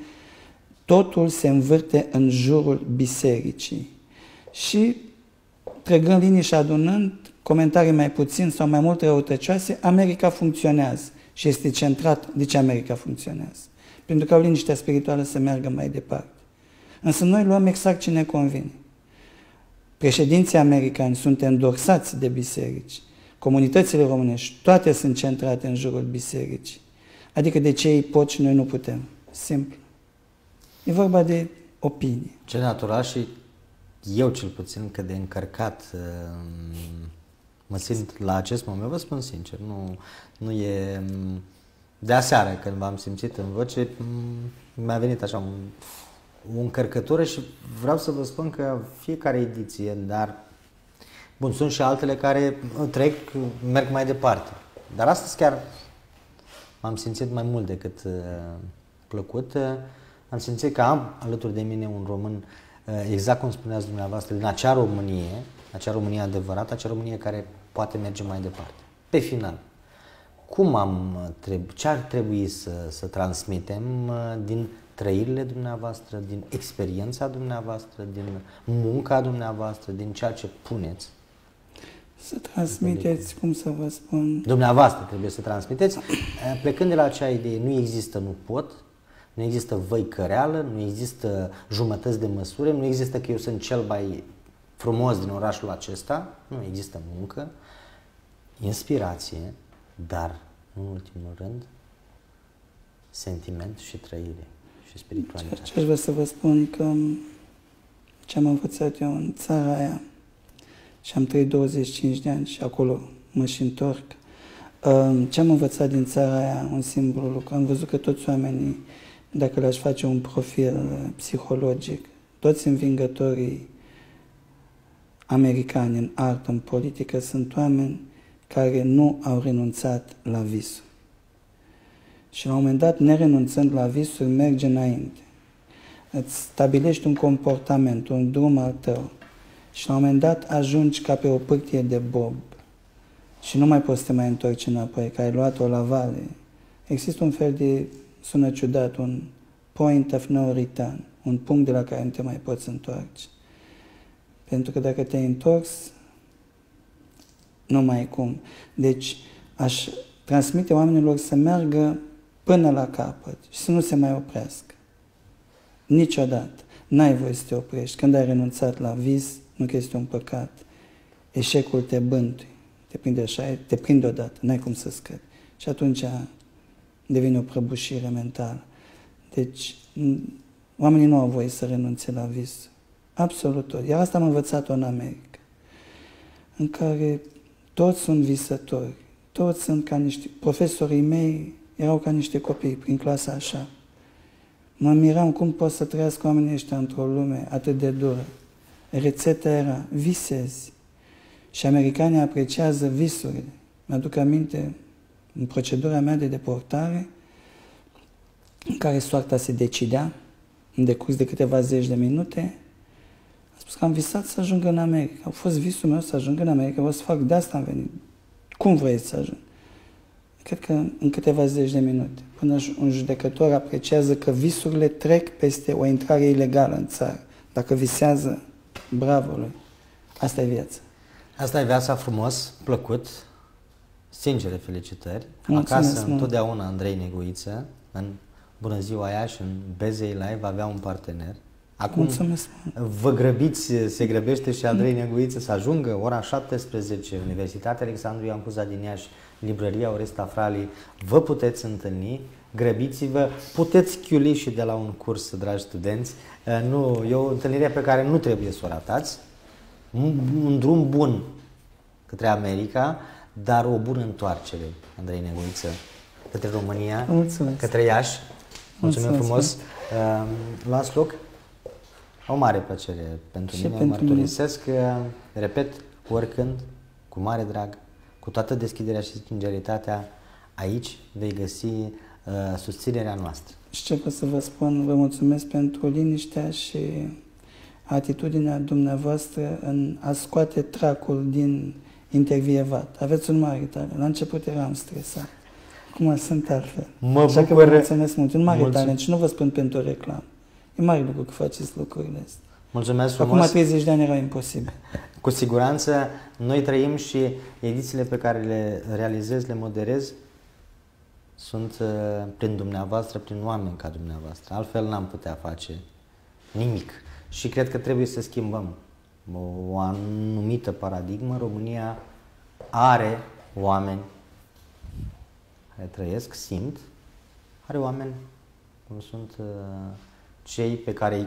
Totul se învârte în jurul bisericii. Și trăgând linii și adunând comentarii mai puțin sau mai mult răutăcioase, America funcționează și este centrat de ce America funcționează. Pentru că au liniștea spirituală să meargă mai departe. Însă noi luăm exact ce ne convine. Președinții americani sunt endorsați de biserici. Comunitățile românești, toate sunt centrate în jurul bisericii. Adică de ce ei pot și noi nu putem. Simplu. E vorba de opinie. Ce natural și eu cel puțin cât de încărcat uh, mă simt la acest moment, vă spun sincer, nu, nu e... De aseară, când v-am simțit în voce, mi-a venit așa un, o încărcătură și vreau să vă spun că fiecare ediție, dar bun, sunt și altele care trec, merg mai departe. Dar astăzi chiar m-am simțit mai mult decât uh, plăcut. Am simțit că am alături de mine un român uh, Eh, exact cum spuneați dumneavoastră, din acea Românie, acea Românie adevărată, acea Românie care poate merge mai departe. Pe final, cum am, ce ar trebui să, să transmitem eh, din trăirile dumneavoastră, din experiența dumneavoastră, din munca dumneavoastră, din ceea ce puneți? Să transmiteți, cum să vă spun... Dumneavoastră trebuie să transmiteți, eh, plecând de la acea idee, nu există, nu pot, nu există văicăreală, nu există jumătăți de măsură, nu există că eu sunt cel mai frumos din orașul acesta, nu există muncă, inspirație, dar, în ultimul rând, sentiment și trăire și spiritualitate. Ce aș vrea să vă spun că ce am învățat eu în țara aia și am trăit 25 de ani și acolo mă și întorc. Ce am învățat din țara aia, un simplu lucru, am văzut că toți oamenii dacă le-aș face un profil uh, psihologic, toți învingătorii americani în artă, în politică, sunt oameni care nu au renunțat la visul. Și la un moment dat, nerenunțând la visuri, merge înainte. Îți stabilești un comportament, un drum al tău. Și la un moment dat ajungi ca pe o pârtie de bob. Și nu mai poți să te mai întorci înapoi, că ai luat-o la vale. Există un fel de sună ciudat, un point of no return, un punct de la care nu te mai poți întoarce. Pentru că dacă te-ai întors, nu mai e cum. Deci aș transmite oamenilor să meargă până la capăt și să nu se mai oprească. Niciodată. N-ai voie să te oprești. Când ai renunțat la vis, nu că este un păcat. Eșecul te bântui. Te prinde așa, te prinde odată, n-ai cum să scapi. Și atunci devine o prăbușire mentală. Deci, oamenii nu au voie să renunțe la vis. Absolut tot. Iar asta am învățat-o în America, în care toți sunt visători, toți sunt ca niște... Profesorii mei erau ca niște copii prin clasa așa. Mă miram cum pot să trăiască oamenii ăștia într-o lume atât de dură. Rețeta era, visezi. Și americanii apreciază visurile. Mi-aduc aminte, în procedura mea de deportare, în care soarta se decidea, în decurs de câteva zeci de minute, am spus că am visat să ajung în America. A fost visul meu să ajung în America, vreau să fac, de asta am venit. Cum vreți să ajung? Cred că în câteva zeci de minute, până un judecător apreciază că visurile trec peste o intrare ilegală în țară. Dacă visează, bravo lui. Asta e viața. Asta e viața frumos, plăcut, sincere felicitări. Mulțumesc Acasă, mult. întotdeauna Andrei Neguiță, în Bună ziua aia și în Bezei Live avea un partener. Acum Mulțumesc mult. vă grăbiți, se grăbește și Andrei Neguiță să ajungă ora 17, Universitatea Alexandru Ioan Cuza din Iași, Librăria Oresta Frali, vă puteți întâlni, grăbiți-vă, puteți chiuli și de la un curs, dragi studenți. Uh, Nu, e o întâlnire pe care nu trebuie să o ratați. Un, un drum bun către America, dar o bună întoarcere, Andrei Neguiță, către România, Mulțumesc. către Iași. Mulțumim Mulțumesc frumos. Uh, Luați loc. O mare plăcere pentru Și mine. pentru Mărturisesc, că, repet, oricând, cu mare drag, cu toată deschiderea și sinceritatea, aici vei găsi uh, susținerea noastră. Și ce pot să vă spun, vă mulțumesc pentru liniștea și atitudinea dumneavoastră în a scoate tracul din intervievat. Aveți un mare talent. La început eram stresat. Acum sunt altfel. Mă Așa că bucur- vă mulțumesc mult. Un mare Mulțumesc. talent și nu vă spun pentru reclamă. E mare lucru că faceți lucrurile astea. Mulțumesc frumos. Acum 30 de ani erau imposibil. Cu siguranță, noi trăim și edițiile pe care le realizez, le moderez, sunt uh, prin dumneavoastră, prin oameni ca dumneavoastră. Altfel n-am putea face nimic. Și cred că trebuie să schimbăm o, o anumită paradigmă. România are oameni care trăiesc, simt, are oameni cum sunt uh, cei pe care îi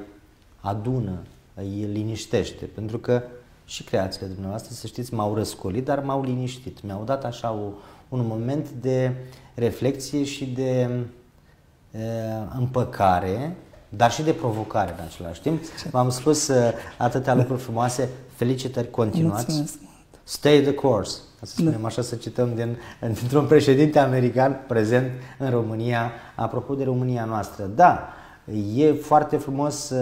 adună, îi liniștește. Pentru că și creațiile dumneavoastră, să știți, m-au răscolit, dar m-au liniștit. Mi-au dat așa o, un moment de reflexie și de uh, împăcare, dar și de provocare în același timp. V-am spus uh, atâtea lucruri frumoase, felicitări, continuați. Mulțumesc mult. Stay the course, ca să spunem așa, să cităm din, dintr-un președinte american prezent în România, apropo de România noastră. Da, e foarte frumos uh,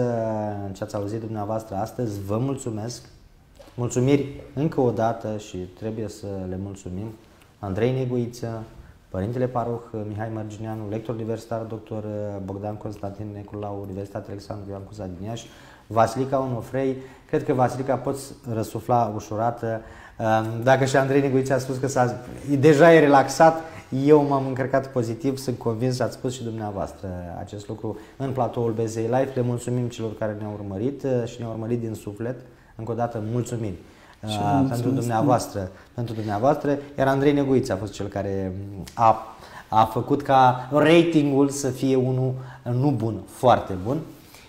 ce ați auzit dumneavoastră astăzi, vă mulțumesc. Mulțumiri încă o dată și trebuie să le mulțumim Andrei Neguiță, Părintele Paroh uh, Mihai Margineanu, lector universitar dr. Bogdan Constantin Neculau, Universitatea Alexandru Ioan Cuza din Iași, Vasilica Onofrei, cred că Vasilica poți răsufla ușurată. Um, Dacă și Andrei Neguiță a spus că s-a, deja e relaxat, eu m-am încărcat pozitiv, sunt convins, ați spus și dumneavoastră acest lucru în platoul Bezei Live. Le mulțumim celor care ne-au urmărit uh, și ne-au urmărit din suflet. Încă o dată, mulțumim Și vă uh, mulțumesc pentru mult. dumneavoastră, pentru dumneavoastră, iar Andrei Neguiță a fost cel care a, a făcut ca ratingul să fie unul nu bun, foarte bun.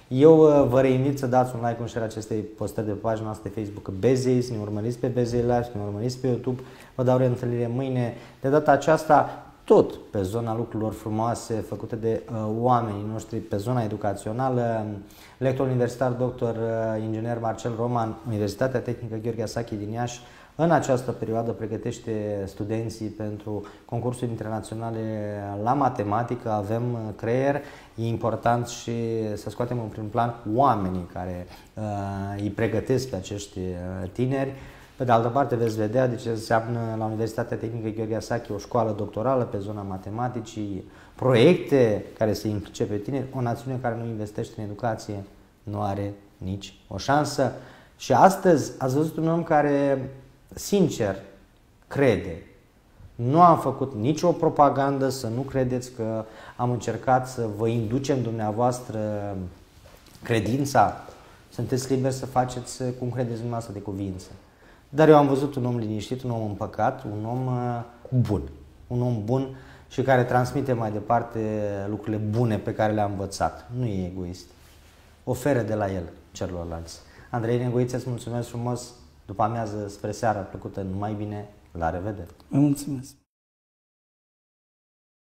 Eu uh, vă reinvit să dați un like, un share acestei postări de pe pagina noastră de Facebook Bezei, să ne urmăriți pe Bezei Live, să ne urmăriți pe YouTube. Vă dau reîntâlnire mâine. De data aceasta, tot pe zona lucrurilor frumoase făcute de uh, oamenii noștri, pe zona educațională. Lector universitar, doctor uh, inginer Marcel Roman, Universitatea Tehnică Gheorghe Asachi din Iași, în această perioadă pregătește studenții pentru concursuri internaționale la matematică, avem uh, creier, e important și să scoatem în prim plan oamenii care uh, îi pregătesc pe acești uh, tineri. Pe de altă parte veți vedea de ce înseamnă la Universitatea Tehnică Gheorghe Asachi o școală doctorală pe zona matematicii, proiecte care se implice pe tineri, o națiune care nu investește în educație nu are nici o șansă. Și astăzi ați văzut un om care, sincer, crede. Nu am făcut nicio propagandă, să nu credeți că am încercat să vă inducem dumneavoastră credința. Sunteți liberi să faceți cum credeți dumneavoastră de cuvință. Dar eu am văzut un om liniștit, un om împăcat, un om uh, bun. Un om bun și care transmite mai departe lucrurile bune pe care le-a învățat. Nu e egoist. Oferă de la el celorlalți. Andrei Negoiță, îți mulțumesc frumos. După amiază spre seara plăcută, numai bine. La revedere! Vă mulțumesc.